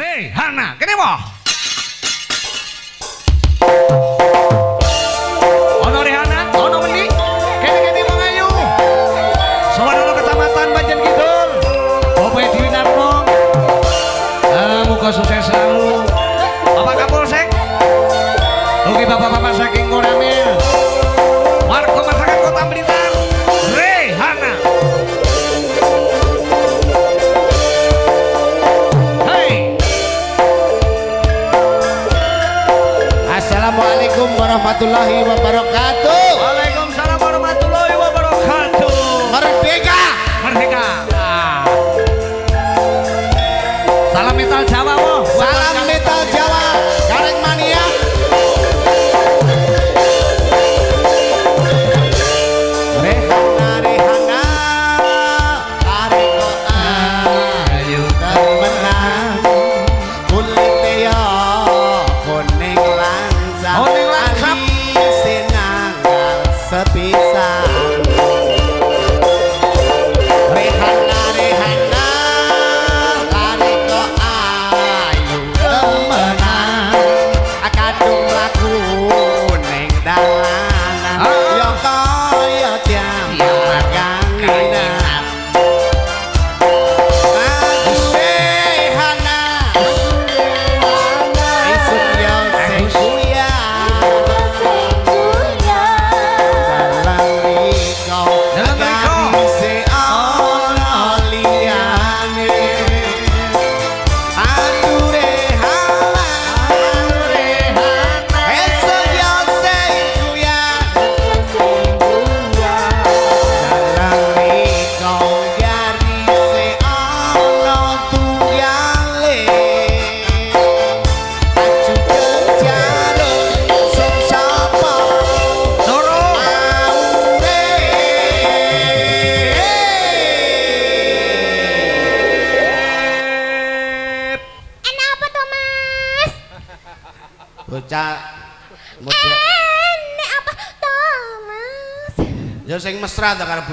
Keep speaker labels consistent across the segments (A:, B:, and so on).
A: Rehana, kene wae.
B: Warahmatullahi wabarakatuh.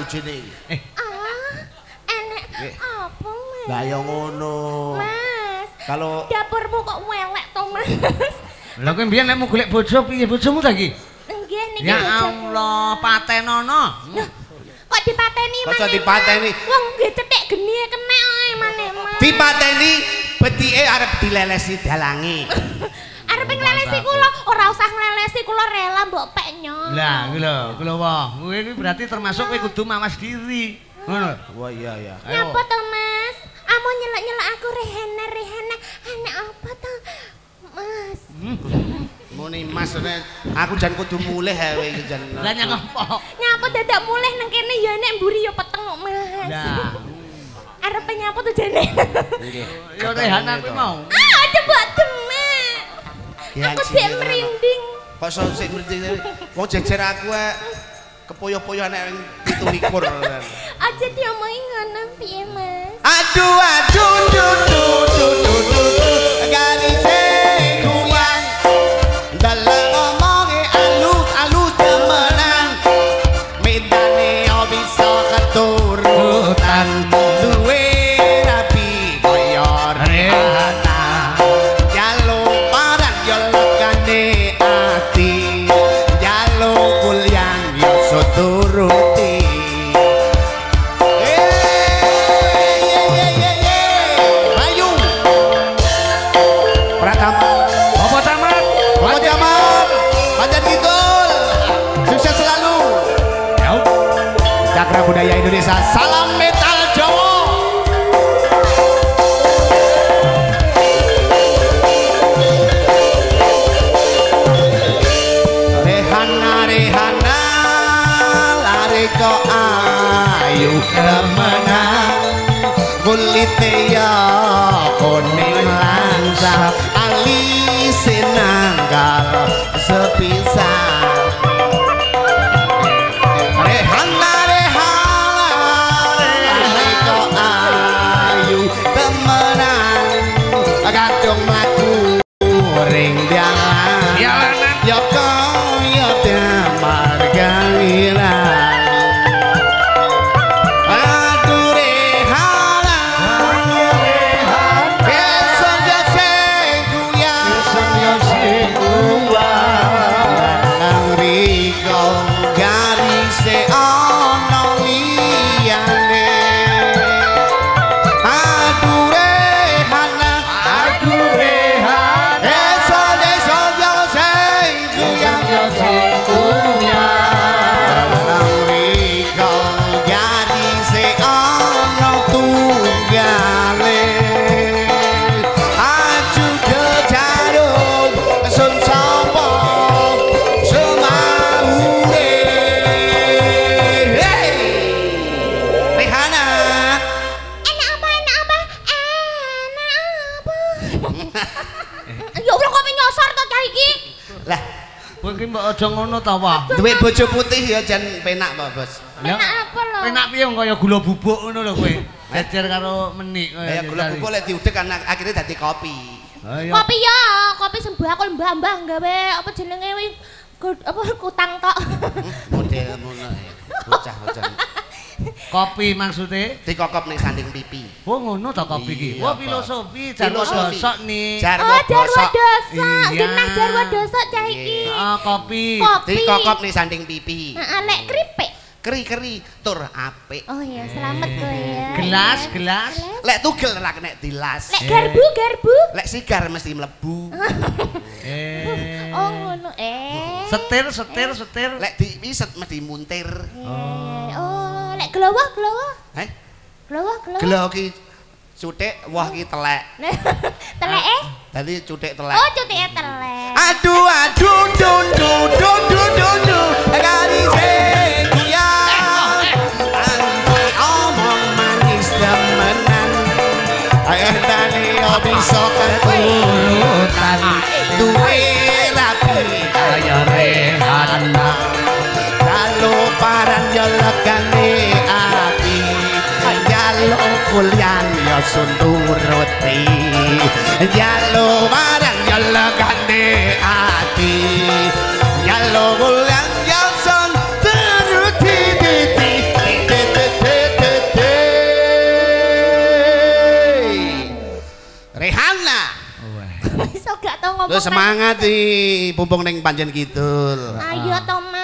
B: Bojone.
C: Ah, enak
B: Nggih.
C: apa mas?
B: Lah ya ngono.
C: Mas,
B: Kalau
C: dapurmu kok welek tuh mas?
A: Lah kowe mbiyen nek mau golek bojo piye bojomu ta iki?
C: Enggak nih
A: Ya Allah, patenono.
C: Kok dipateni
B: Kok iso dipateni?
C: Wong nggih cetek geni kena ae mane mas.
B: dipateni betike arep dilelesi dalange.
C: Arep nglelesi kula ora usah nglelesi kula rela mbok pek nyok.
A: Lah, kuwi lho, kuwi lho wong. Kowe iki berarti termasuk kowe kudu mawas diri. Ngono.
B: Wah iya ya.
A: Ayo.
C: Nyapa to mas? Amo nyelak-nyelak aku Rehana Rehana. Enak apa tuh? Mas.
B: Muni Mas aku jan kudu mulih ae kowe iki jan.
A: Lah nyang apa?
C: Nyapa dadak mulih nang kene ya nek mburi ya peteng kok mas.
A: Lah.
C: Arep nyapa tuh jane.
B: Nggih.
A: Ya Rehana kuwi mau.
C: ah, coba demek. Aku
B: ngono.
C: merinding.
B: Iso sik mriti wong jejer aku ae kepoyo-poyo nek 17.
C: Aja diomongi ngono piye mas?
B: Aduh aduh duh duh duh
A: mbok aja ngono ta, Wah.
B: duwe bojo putih ya jan penak Pak Bos.
C: Penak apa lho?
A: Penak piye kaya gula bubuk ngono lho kowe. Jejer karo menik kowe.
B: Ya gula bubuk lek diudek kan akhirnya dadi kopi.
A: Ayo.
C: Kopi ya, kopi sembako mbah-mbah gawe apa jenenge wi apa kutang tok.
B: Model ngono ya. Bocah-bocah.
A: Kopi maksudnya?
B: Dikokop ning sanding pipi.
A: Oh ngono ta kopi ki.
B: Iya,
A: Oh filosofi jarwo
B: Filosofi.
A: dosok nih.
B: Jarwo
C: Oh, jarwa dosa.
A: Iya.
C: Genah jarwa dosa cah iki.
A: Ah kopi.
C: Kopi.
B: Dikokop ning sanding pipi.
C: Heeh, lek keripik.
B: Keri-keri tur apik.
C: Oh ya, selamat kowe ya.
A: Gelas,
C: Iya.
A: gelas.
B: Lek tugel ora kena dilas.
C: Lek garbu, garbu.
B: Lek sigar mesti mlebu.
A: Eh.
C: Oh ngono eh.
A: Setir, setir, setir.
B: Lek diiset mesti muntir.
C: Eh, Oh, lek glowah, glowah.
B: Heh,
C: Glowah, glowah.
B: gelo ki cutik, wah ki telek.
C: Telek eh?
B: Dadi cutik telek.
C: Oh, cutike telek.
B: Aduh aduh dun dun dun dun dun dun Gari ya Anti Jalo kulian yo sunturuti Jalo paran yo legane ati Jalo kulian yo sunturuti Ti, ti, ti, ti, ti, ti, ti. Rehana
C: Iso gak tau ngomong.
B: Lu semangat nih pumpung ning panjen kidul.
C: Ayo to, Mas.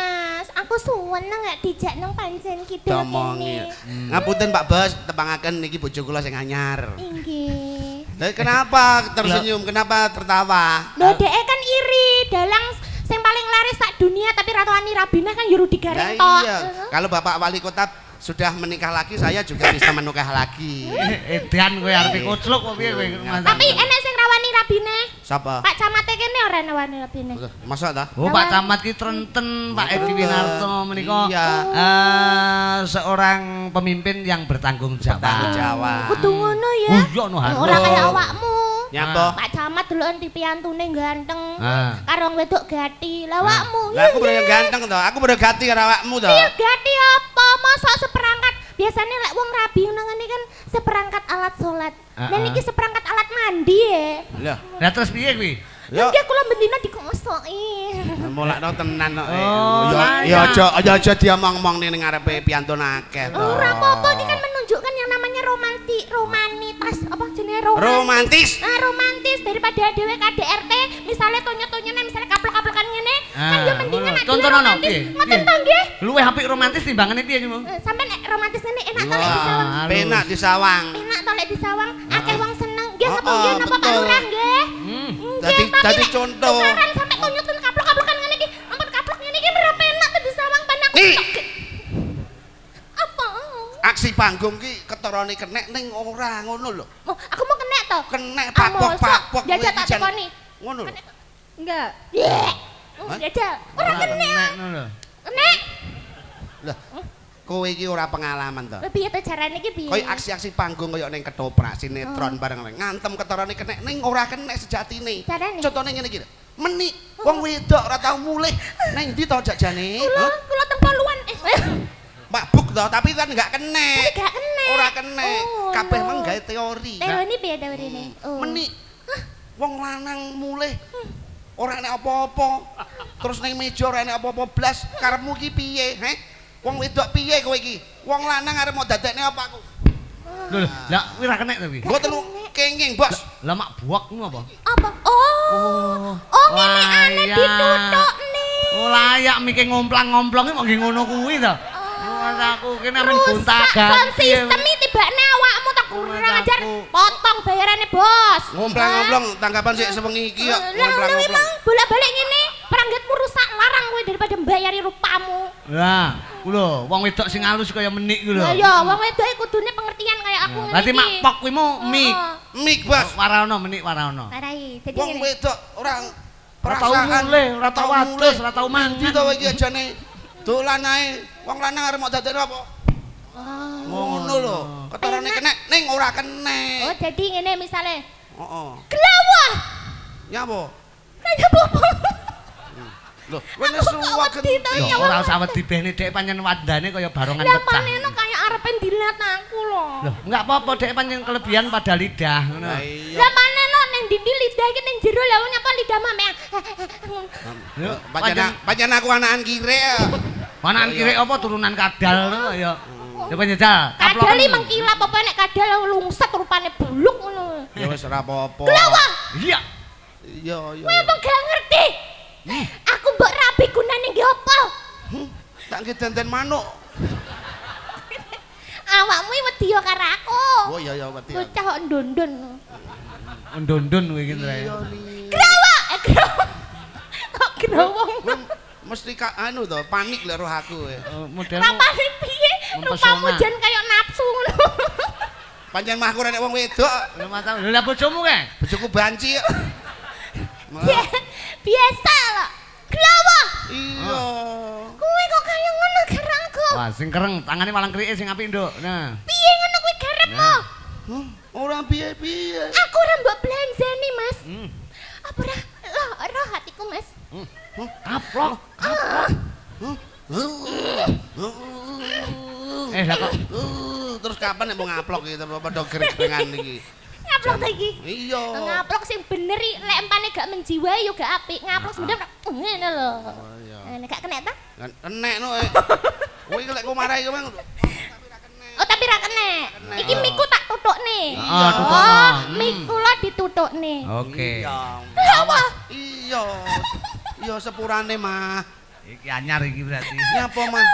C: Aku suwen gak dijak nang pancen kidul
B: Domongi.
C: kene.
B: Ngapunten Pak Bos, tepangaken niki bojo kula sing anyar.
C: Inggih.
B: Lah kenapa tersenyum? Kenapa tertawa?
C: Lho dhek kan iri, dalang sing paling laris sak dunia tapi Ratu Ani Rabina kan yo Rudi
B: Lah
C: Gareng tok.
B: iya. Kalau Bapak Wali Kota sudah menikah lagi, saya juga bisa menikah lagi.
A: Edan kowe arep kocluk kok piye kowe?
C: Tapi enek sing rawani Rabine.
B: Siapa?
C: Pak Camate kene ora rawani Rabine.
B: Masa ta?
A: Oh Pak Camat ki trenten Pak Edi Winarto menika
B: Iya.
A: eh, seorang pemimpin yang bertanggung jawab.
B: Bertanggung jawab.
C: Kudu ngono ya.
A: Oh iya no.
C: Ora kaya awakmu.
B: Nyapa?
C: Pak Camat deloken TV antune ganteng.
A: Ah.
C: Karo wong wedok gati. Lah awakmu.
B: Lah aku bener ganteng to. Aku bener gati karo awakmu to.
C: Iya gati apa? Mosok seperangkat. Biasanya lek wong rabi ngono ngene kan seperangkat alat salat.
A: Ah,
C: Dan
A: ah.
C: iki seperangkat alat mandi ya.
B: Lah,
A: Lah terus piye kuwi?
B: yo
C: Iki kula bendina dikosoki.
B: mulakno tenan kok. eh.
A: Oh, lah, ya.
B: aja aja aja diomong-omong ning ngarepe piantun akeh to.
C: Ora apa-apa iki kan menunjukkan yang namanya romanti, romanitas apa jenenge romantis.
B: Romantis.
C: Nah, romantis daripada dhewe KDRT, misalnya tonyo-tonyone misalnya kaplok-kaplokan ngene, kan
A: Ah,
C: yo mendingan nek
A: Contohno,
C: romantis.
A: piye?
C: Ngoten to nggih?
A: Luwih apik romantis timbangane piye Mu?
C: Eh, Sampai nek romantis ngene enak to lek disawang.
A: Wah,
B: Penak disawang.
C: Enak to lek disawang, akeh wong seneng. Nggih
B: Oh,
C: napa nggih
B: oh,
C: napa Pak. Lurah nggih?
A: Hmm.
B: Dadi-
C: tapi
B: dadi contoh.
C: sampai tonyo-tonyo kaplok-kaplokan ngene iki, ampun kaplok ngene iki ora penak to disawang panak.
B: Aksi panggung ki ketorone kenek ning ora ngono lho.
C: Oh, aku mau kena to.
B: Kenek papok-papok kuwi
C: tak tekoni.
B: Ngono lho.
C: Enggak.
B: Hah?
C: Jajal. Ora kena.
A: ngono lho.
C: Kena.
B: Lah, kowe iki ora pengalaman to.
C: Lah piye to carane iki piye?
B: Koyo aksi-aksi panggung koyo ning ketoprak sinetron bareng ngantem ketorone kenek ning ora kenek sejatine. Contone ngene iki. lho. Menik wong wedok ora tau mulih. Ning ndi to jajane?
C: Kula kula teng poluan. Eh.
B: Mabuk to, tapi kan enggak kenek.
C: Tapi gak kena.
B: Ora kenek.
C: Oh,
B: Kabeh
C: no.
B: meng gawe teori.
C: Teori piye teorine? Oh.
B: Menik wong lanang mulih ora enek apa-apa. Terus ning meja ora enek apa-apa blas. Karepmu ki piye, he? Wong wedok piye kowe iki? Wong lanang arep mau dadekne apa aku?
A: Lho, lho, lah kuwi ra kenek to kuwi.
B: Mboten kenging, Bos.
A: Lah mak buakmu apa?
C: Apa? Oh. Oh, ngene aneh dituthuk nih.
A: Oh layak mikir ngomplang-ngomplang kok nggih ngono kuwi to. Mas aku kene men
C: Rusak
A: ganti.
C: system iki tibane awakmu tak kurang ajar. Potong bayarane, Bos.
B: Ngomplang-ngomplang tanggapan sik sewengi iki kok
C: Lah ngono bolak-balik ngene, peranggatmu rusak larang kowe daripada mbayari rupamu.
A: Lah, lho, wong wedok sing halus kaya menik ku lho.
C: Lah ya, wong wedok iki kudune pengertian kayak aku ngene
A: Berarti mak pok kuwi mu mik.
B: Mik, Bos.
A: Warana menik warana.
C: Parai. Dadi
B: Wong wedok ora
A: Ora tau mulih, ora tau adus, ora tau mangan.
B: Ndi to iki ajane dolan ae. Wong lanang arep mau dadekne apa?
C: Oh.
B: Ngono lho. Ketorone kenek ning ora kenek.
C: Oh, jadi ngene misale.
B: Heeh.
C: Gelo Wah,
B: Nyapa?
C: kaya apa?
B: Lho, kowe nesu
C: wedi to,
A: Yo
C: ya
A: ora usah wedi bene Dek pancen wandane kaya barongan
C: Lah
A: pecah.
C: paneno kaya arepe dilat aku lho.
A: Loh, enggak apa-apa Dek pancen kelebihan pada lidah ngono.
B: Lah
C: paneno ning ndi lidah iki ning jero lha nyapa lidah mame.
A: Yo,
B: Pancen pancen aku anakan kire.
A: Manan kiri apa turunan kadal lho ya. Ya penjajal.
C: Kadal iki mengkilap apa nek kadal lungset rupane buluk ngono.
B: Ya wis ora apa-apa.
C: Kelawah,
A: Iya.
B: Iya, iya.
C: kowe apa gak ngerti? Aku mbok rabi gunane nggih apa?
B: Hmm, Tak nge dandan manuk.
C: Awakmu iki wedi yo karo aku.
B: Oh iya iya wedi.
C: Bocah kok ndondon.
A: Ndondon kowe iki Ndre.
B: Iya.
C: Grawa, eh grawa. Kok grawong?
B: Mesti ka, anu to, panik lho roh aku. eh.
A: Eh, Modelmu
C: Rapane piye?
A: Mempesona.
C: Rupamu jan kaya nafsu ngono.
B: Pancen mah aku nek wong wedok,
A: lho mata lho lah bojomu kae.
B: bojoku banci.
C: Bia- Biasa lho. Grawa.
B: Iya.
C: Kowe kok kaya ngono karo aku.
A: Wah, sing kereng tangane malang krike sing apik, Nduk. Nah.
C: Piye ngono kowe garepmu?
B: Huh, Ora piye-piye.
C: Aku ora mbok blanjani, Mas.
A: Hmm.
C: Apa ora loh, roh hatiku, Mas.
A: Aplok. Eh, lah kok
B: terus kapan nek mau ngaplok gitu padha greg-grengan iki.
C: Ngaplok ta iki?
B: Iya.
C: Ngaplok sing bener iki lek empane gak menjiwai yo gak apik. Ngaplok sebenarnya ngene lho.
B: Oh iya.
C: Eh, Nek gak kena ta?
B: Kan enek no. eh. Kowe iki lek kok marahi kowe
C: Oh, tapi ra kena. Iki miku tak tutukne.
A: Ah, tutupno.
C: Oh,
A: Hmm.
C: mik kula ditutukne.
A: Oke.
B: Iya.
C: Apa?
B: Iya. Iya sepurane mah.
A: Iki anyar iki berarti.
B: Nyapa mah?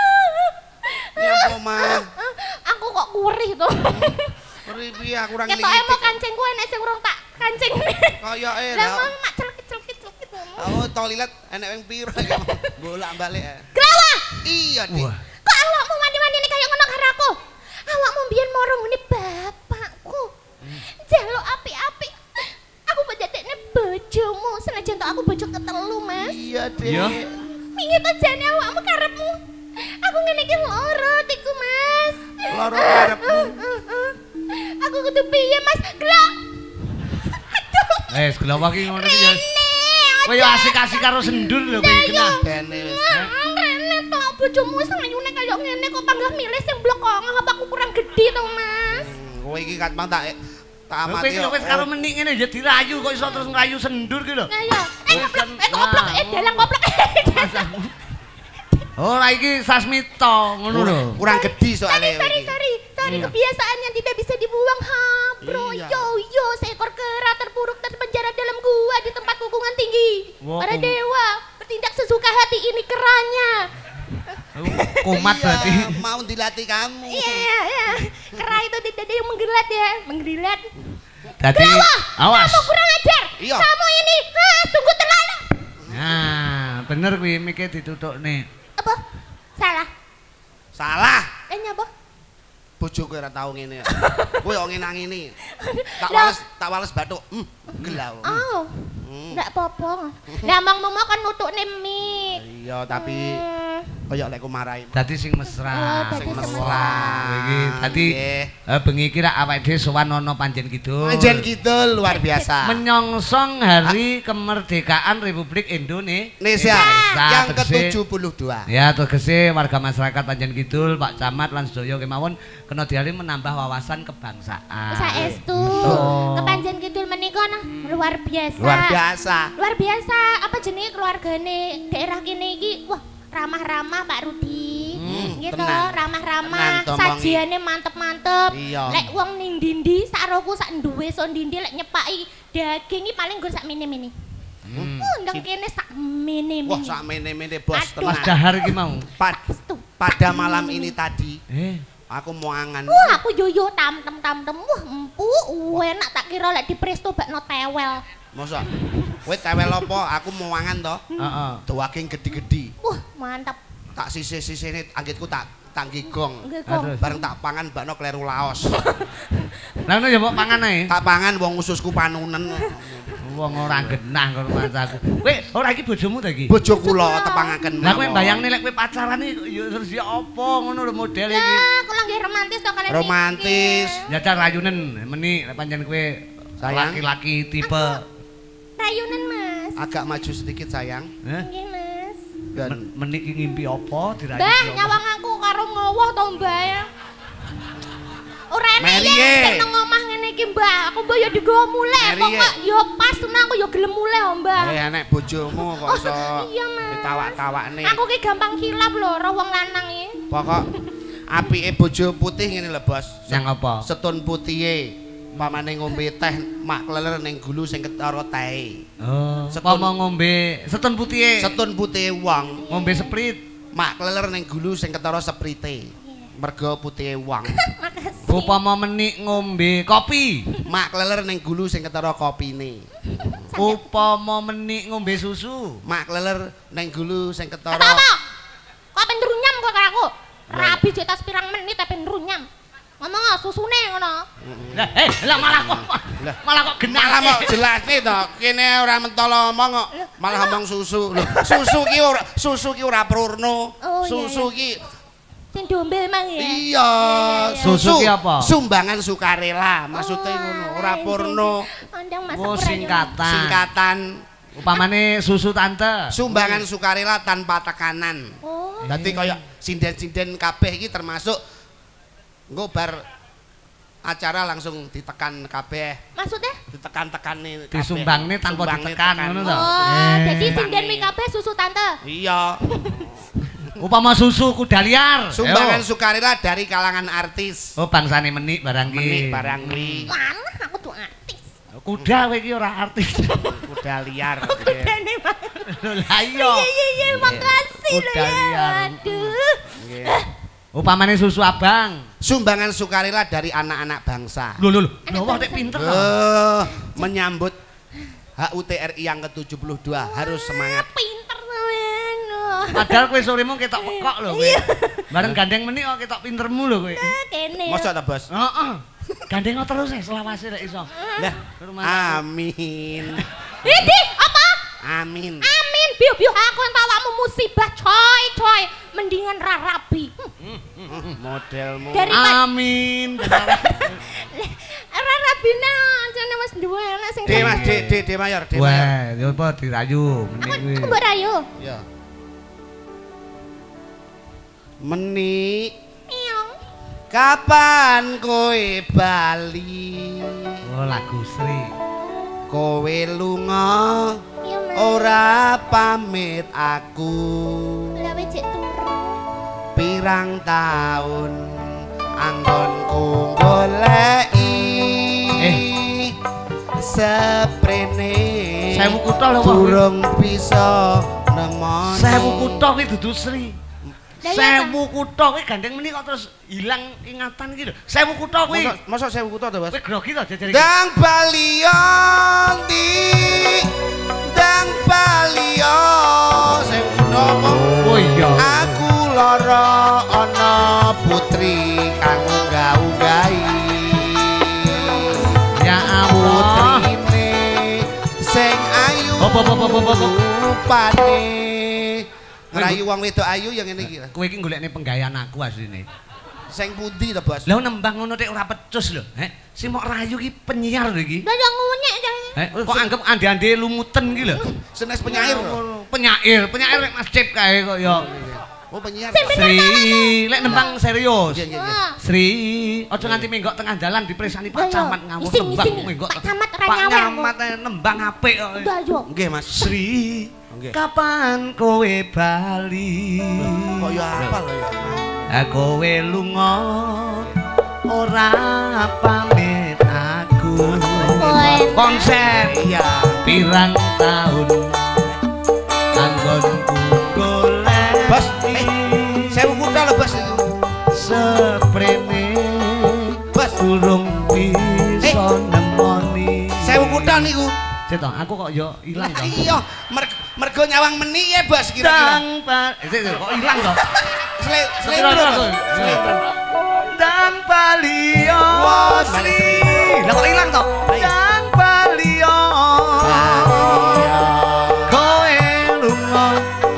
B: Nyapa mah?
C: Aku kok kurih to.
B: Ripi aku ora
C: Ketoke
B: ngelingi.
C: mau kancingku enek sing urung tak kancing.
B: Kaya eh
C: Lah mau mak celkit-celkit-celkit.
B: Oh, toilet enek wing piro iki. Bolak-balik. eh.
C: Grawa!
B: Iya, Dik.
C: Kok awakmu mandi-mandi ini kayak ngono karo aku? Awakmu biyen moro ngene bapakku. Mas.
B: Iya.
C: Pingin to jane awakmu karepmu. Aku ngene iki loro tiku, Mas.
B: Loro karepmu.
C: Aku kudu piye, Mas? Glok. Aduh.
A: Eh, gelawak iki ngono iki ya. Kowe yo asik-asik karo sendur lho kowe iki nah.
B: Bene wis.
C: Rene to bojomu wis ngayune kaya ngene kok panggah milih sing blekong apa aku kurang gede to, Mas?
B: Hmm, Kowe iki kat mang tak tak
A: Kowe
B: amati.
A: lho wis karo menik ngene ya dirayu kok iso terus ngrayu sendur ki lho.
C: Nah ya, eh goblok,
A: kan,
C: eh goblok,
A: nah,
C: eh dalang goblok.
A: Ora iki sasmita ngono lho.
B: Kurang gede soalnya.
C: Sorry, sorry, sorry, kebiasaan yang tidak bisa dibuang, ha, bro.
B: Iya.
C: Yo, yo, seekor kera terpuruk terpenjara dalam gua di tempat kukungan tinggi.
A: Wah,
C: Para
A: kum-
C: dewa bertindak sesuka hati ini keranya.
A: Kumat
B: Iya,
A: berarti.
B: Mau dilatih kamu.
C: Iya, iya, iya. Kera itu tidak ada yang menggelat ya, menggelat.
A: Dadi awas.
C: Kamu kurang ajar.
B: Iya.
C: Kamu ini, ah, sungguh terlalu.
A: Nah, bener kuwi mike ditutukne.
C: Apa? Salah.
B: Salah.
C: Eh, nyapa?
B: Bojoku ora tau ngene. Kowe kok ngene ngene. Tak wales tak wales bathuk. Hmm, gelau.
C: Oh,
B: Hmm.
C: enggak apa-apa. Lah, mang mau kan nutukne mik.
B: Iya, tapi
C: Hmm.
B: Kaya lek ku marahi.
A: Dadi sing mesra.
C: Oh,
B: Sing mesra.
A: Iki dadi eh, bengi iki rak awake dhewe sowan ana Panjen Kidul.
B: Panjen kidul luar biasa.
A: Menyongsong hari kemerdekaan Republik Indonesia.
B: Indonesia yang
A: tegese-
B: ke-72.
A: Ya, tegese warga masyarakat Panjen Kidul, Pak Camat lan sedaya kemawon kena diari menambah wawasan kebangsaan.
C: Saestu.
A: Betul.
C: Kepanjen Kidul menika nah luar biasa.
B: Luar biasa.
C: Luar biasa. Apa jenenge keluargane daerah kene iki? Wah, ramah-ramah Pak Rudi.
B: Hmm,
C: gitu, ramah-ramah. Sajiane mantep-mantep. Lek wong ning dindi sak roku sak duwe so dindi lek nyepaki daging iki paling nggon sak mini-mini.
A: Hmm.
C: Uh, ndang kene sak mini-mini.
B: Wah, sak mene-mene bos
C: Aduh.
A: Mas dahar iki mau.
B: Pad- pada malam ini tadi
A: Eh,
B: aku mau angan.
C: Wah, aku yoyo tam-tem tam-tem. Wah, empu, enak tak kira lek dipresto bakno tewel.
B: Masa? Kowe tewel apa? Aku mau angan to.
A: heeh.
B: Daging gede-gede.
C: Wah, mantap.
B: Tak sisih-sisihne anggitku tak
C: Kong.
A: Aduh.
B: Bareng tak pangan bakno kleru laos.
A: Lah ngono ya mbok pangan ae.
B: tak pangan wong ususku panunen.
A: Wong ora genah karo mancaku. Kowe ora iki bojomu ta iki?
B: Bojo kula tepangaken.
A: Lah kowe
B: mawon.
A: bayangne lek kowe pacaran iki ya terus ya apa ngono lho model iki.
C: Ya, kula nggih romantis to kalian.
B: Romantis.
A: Ya car rayunen meni lek pancen kowe
B: Sayang.
A: laki-laki tipe
B: Agak maju sedikit sayang.
C: Nggih, Mas.
B: Dan
A: Men- Menik iki ngimpi apa dirayu?
C: Mbah,
A: apa?
C: nyawang aku karo ngowoh to, Mbah ya. Ora
B: Mary,
C: ya
B: eh.
C: sing nang omah ngene iki, Mbah. Aku mbah ya digawa muleh, pokok yo pas tenan aku yo gelem muleh, oh, Mbah.
B: eh anek bojomu kok
C: Oh,
B: iso
C: iya, Mas.
B: ditawak-tawakne.
C: Aku ki gampang kilap lho, roh wong lanang iki.
B: Pokok apike bojo putih ngene lho, Bos.
A: Yang apa?
B: Setun putihe. Pamane ngombe teh mak kleler ning gulu sing ketara tehe.
A: Oh,
B: Setun-
A: ngombe setun putih.
B: Setun putihe wong
A: ngombe sprit.
B: mak kleler ning gulu sing ketara seprite. Mergo putihe wong.
C: Makasih.
A: Upama menik ngombe kopi.
B: mak kleler ning gulu sing ketara kopine.
A: Upama menik ngombe susu.
B: Mak kleler ning gulu sing ketara
C: apa? Kok pengen runyam kok karo aku? Rabi cetas pirang menit tapi runyam. Ngomong ah, susune ngono.
A: Lah, eh, lah malah kok
B: Lah.
A: malah kok genah.
B: Malah mau jelas nih to, kene ora mentolo omong kok malah ngomong susu. Lho, susu ki ora susu ki ora purno.
C: Oh,
B: Susu ki
C: Sing dombe mang ya.
B: iya,
C: iya.
A: Susu ki apa?
B: Sumbangan sukarela, maksudnya ngono, ora purno.
C: Masak
A: Oh, singkatan.
B: Singkatan
A: Upamane susu tante.
B: sumbangan sukarela tanpa tekanan.
C: Oh,
B: Dadi kaya sinden-sinden kabeh iki termasuk engko bar acara langsung ditekan kabeh,
C: maksudnya?
B: ditekan-tekane kabeh.
A: Disumbangne tanpa
B: Sumbangne
A: ditekan,
B: tekan.
A: ngono to?
C: Oh,
A: Eh.
C: jadi sinden mi kabeh susu tante.
B: Iya.
A: Upama susu kuda liar.
B: Sumbangan sukarela dari kalangan artis.
A: Oh, bangsane menik barang ki.
B: Menik barang kuwi.
C: Mana aku tuh artis.
A: Kuda kowe iki ora artis.
B: Kuda liar.
C: Dene Bang.
A: Lho, Lah iya.
C: Iya iya iya makasih lho
A: Kuda
C: ya.
A: liar.
C: Aduh.
B: Nggih.
A: Upamane susu abang.
B: Sumbangan sukarela dari anak-anak bangsa.
A: Lho lho lho. Lho wah nek pinter to.
B: Eh, menyambut HUT RI yang ke-72 harus semangat.
C: Pinter. Oh.
A: Padahal kowe soremu ketok pekok lho kowe.
C: Iya.
A: Bareng gandeng menik kok ketok pintermu lho kowe.
C: Kene.
B: Mosok ta, Bos?
A: Heeh. Gandeng terus ya selawase lek iso.
B: Lah, amin.
C: Ini apa?
B: Amin.
C: Amin, biu biu aku yang awakmu musibah coy coy. Mendingan rarabi. Hmm.
B: Modelmu.
C: Dari
A: Amin.
C: rarabine jane wis duwe anak sing
B: D Mas, D, D, D mayor, D mayor.
A: Wah, yo apa dirayu
C: Aku mbok rayu.
B: Ya. Meni,
C: Iya.
B: kapan kowe bali?
A: Oh, lagu Sri.
B: Kowe lunga
C: Iya.
B: Ora pamit aku.
C: Lah wis cek turu.
B: Pirang taun anggonku goleki.
A: Eh.
B: Seprene.
A: Sewu kutha lho, Wak.
B: Durung bisa nemoni.
A: Sewu kutha kuwi dudu Sri. Sewu kutha kuwi gandeng menik kok terus ilang ingatan iki lho. Sewu kutha kuwi.
B: Mosok mosok sewu kutha to, Bos?
A: Kowe grogi to jajare.
B: Dang balion di Dang balion Sewu kutha apa?
A: Oh iya.
B: Aku lara ana putri kang unggah-unggahi
A: Ya Allah.
B: Putrine sing ayu rupane Ngerayu wong wedok ayu yang ngene iki.
A: Kowe iki golekne penggayaan aku asline.
B: Sing pundi to, Bos?
A: Lah nembang ngono tek ora pecus lho. Heh, si mok rayu ki penyiar lho iki.
C: Lah yang ngunyek jane.
A: Heh, kok anggap ande-ande lumuten ki lho.
B: Senes penyair.
A: Penyair, penyair nek Mas Cip kae kok ya.
B: Oh, penyiar.
A: Sri, lek nembang serius.
B: Iya, iya, iya.
C: Wah.
A: Sri, aja nganti menggok tengah dalan dipresani Pak Camat ngawur nembang menggok.
C: Pak Camat
A: Pak
C: nyawer,
A: Camat eh, nembang apik kok.
B: Nggih, Mas.
A: Sri,
B: Nggih.
A: kapan kowe bali?
B: Kok ya apal lho ya.
A: Ah, Kowe lunga ora pamit aku. Konser
B: Iya.
A: pirang tahun anggonku golek
B: Bos, eh, sewu kutha lho, Bos.
A: seprene
B: Bos,
A: durung bisa
B: Eh.
A: nemoni
B: sewu kutha niku.
A: Cek toh, aku kok yo ilang toh.
B: Iya, mer- mergo nyawang meni ya, Bos, kira-kira.
A: Dang pa, eh, cek, kok ilang?
B: Sele
A: Kira-kira
B: selendro.
A: Dang palio Sri.
B: Sri.
A: Lah kok ilang?
B: Ayo.
A: Dang palio
B: Iya.
A: Kowe lunga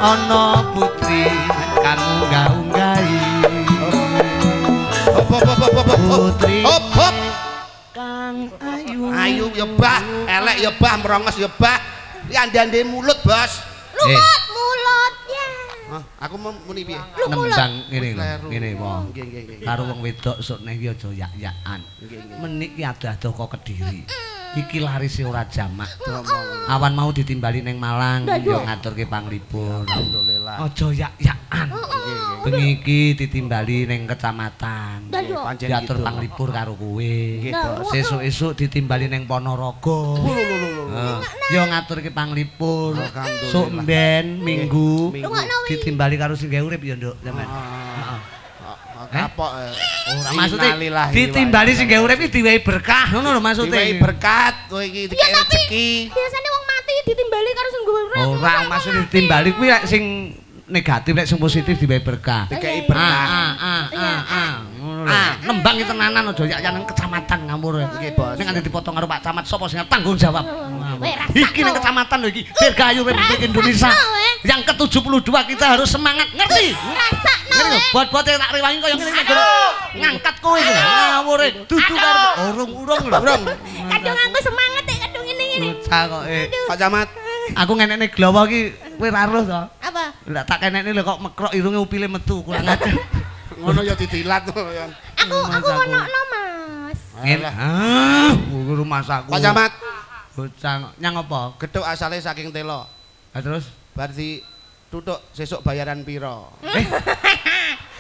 A: ana putri kang unggah-unggahi.
B: Hop, hop, hop, hop, hop, hop.
A: Putri.
B: Hop, hop.
A: Kang ayu.
B: Ayu ya bah, elek ya bah, merongos ya bah. Iki ande-ande mulut, Bos.
C: Lumut, mulut ya.
B: Hah, aku mau muni piye?
C: Lu.
A: Nembang ngene lho, ngene wae.
B: Nggih, nggih, nggih.
A: Karo wong wedok sok neh iki aja yak-yakan. Menik ki adah-adah kok Kediri. Iki larise ora jamak. Awan mau ditimbali ning Malang, yo. ngaturke panglipur.
B: Alhamdulillah.
A: Aja yak-yakan.
B: Nggih, nggih.
A: Bengi iki ditimbali ning kecamatan.
C: Yo.
B: Pancen
A: Diatur panglipur karo kowe. Sesuk-esuk ditimbali ning Ponorogo. Yo ngaturke panglipur.
B: Alhamdulillah.
A: Sok mben minggu ditimbali karo sing gawe urip ya, Nduk, sampean. Heeh.
B: Ah, Kapok. eh.
A: Ora maksudnya
B: Innalillahi
A: ditimbali sing gawe urip iki diwehi berkah ngono lho maksude.
B: Diwehi berkat kowe iki rezeki.
C: biasanya wong mati ditimbali karo sing gue
A: Ora maksud ditimbali kuwi lek sing negatif lek sing positif diwehi berkah.
B: Dikai
C: iya,
B: berkah.
A: Ah ah ah ah ah. Ngono lho. Ah, nembang iki tenanan aja yak nang kecamatan ngawur.
B: Nggih, Bos.
A: Ning nganti dipotong karo Pak Camat sapa sing tanggung jawab? Iki ning kecamatan lho iki Dirgayu Republik Indonesia. Yang ke-72 kita harus semangat, ngerti?
C: Rasakno
A: Ngene buat-buat tak rewangi kaya ngene iki lho. Ngangkat kowe iki lho. Ngawure dudu karo urung-urung lho.
B: Urung.
C: Kadung aku semangat ya kadung ini ini.
A: Bocah kok eh.
B: Pak Camat.
A: Aku ngenekne glowo iki kowe ra roh to.
C: Apa?
A: Lah tak kenekne lho kok mekrok irunge upile metu kurang ajar.
B: Ngono ya ditilat to ya.
C: Aku aku
A: aku.
C: ngono Mas.
A: Ah, rumah saku.
B: Pak Camat,
A: Bocah nyang apa?
B: gedhok asale saking telo.
A: Ah, terus
B: Bar di tutuk sesuk bayaran piro?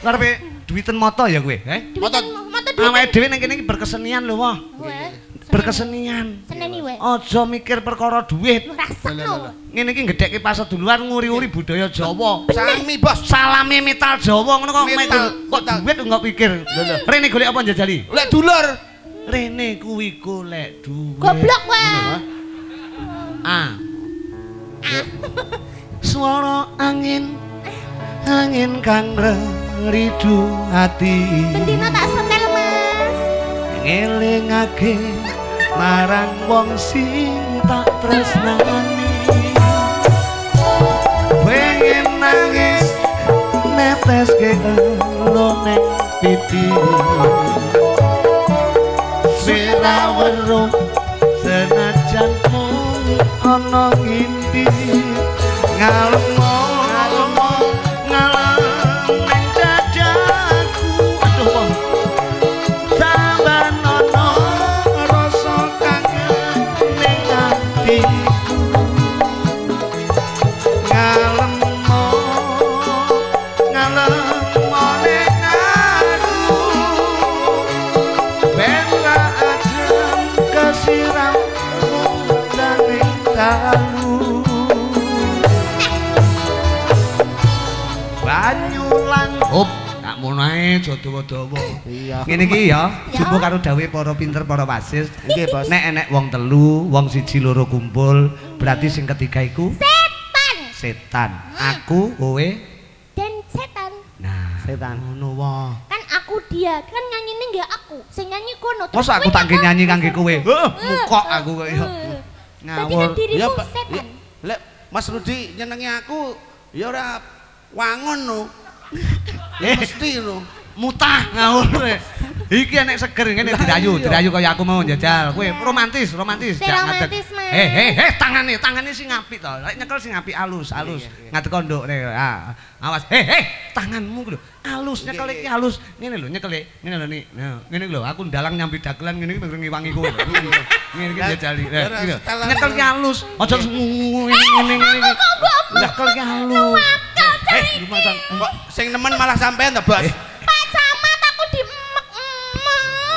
A: karepe duwiten moto ya kowe, eh?
B: Motot.
C: Moto duit.
A: Awake dhewe ning kene iki berkesenian lho, wah. Berkesenian.
C: Seneni weh.
A: Aja mikir perkara duit.
C: Rasakno.
A: Ngene iki gedhekke paseduluan nguri-uri budaya Jawa.
B: Sami, Bos.
A: Salame metal Jawa ngono kok
B: Metal.
A: Kok duit enggak pikir. Rene golek apa njajali?
B: Lek dulur.
A: Rene kuwi golek duit.
C: Goblok weh.
A: Ah. Suara angin angin kang ridu ati
C: Bendina tak setel.
A: Ngelingake marang wong sing tak tresnani. Pengen nangis netes ke elo ning pipi. Sira weruh senajan mung ana ngimpi. Ngalem Ngene iki ya, jumbo karo dawuhe para pinter para wasis.
B: Nggih, Bos.
A: Nek enek wong telu, wong siji loro kumpul, berarti sing ketiga iku
C: Setan
A: setan. Aku, kowe.
C: dan setan.
A: Nah,
B: Setan.
A: Ngono wae.
C: Kan aku dia, kan nyanyine enggak aku. Sing nyanyi kono. terus
A: aku tak nggih nyanyi kangge kowe. Heh,
C: Eh,
A: mukok aku kok ya.
C: kan
A: Ngawur.
C: dirimu
B: Pak.
C: setan.
B: Ya, Lek Mas Rudi nyenengi aku ya ora wangon no.
A: Eh.
B: Mesti no.
A: Mutah ngawur. Iki enek seger ngene dirayu, dirayu kaya aku mau njajal. Kowe romantis, romantis.
C: Si
A: Jak ngadeg.
C: romantis.
A: Eh, eh, eh, tangane, tangane sing apik to. Lek nyekel sing apik alus, alus. Ngadeg kondok nih. Ah, awas. Eh, eh, tanganmu lho. Alus nyekel iki alus. Ngene lho nyekel ngene lho nih. Nah, ngene lho aku ndalang nyambi dagelan ngene iki ngiwangi kowe. Ngene iki jajali. Iki lho. Nyekel ki alus. Aja ngene ngene ngene. Nyekel ki alus. Eh,
B: sing nemen malah sampean ta, Bos?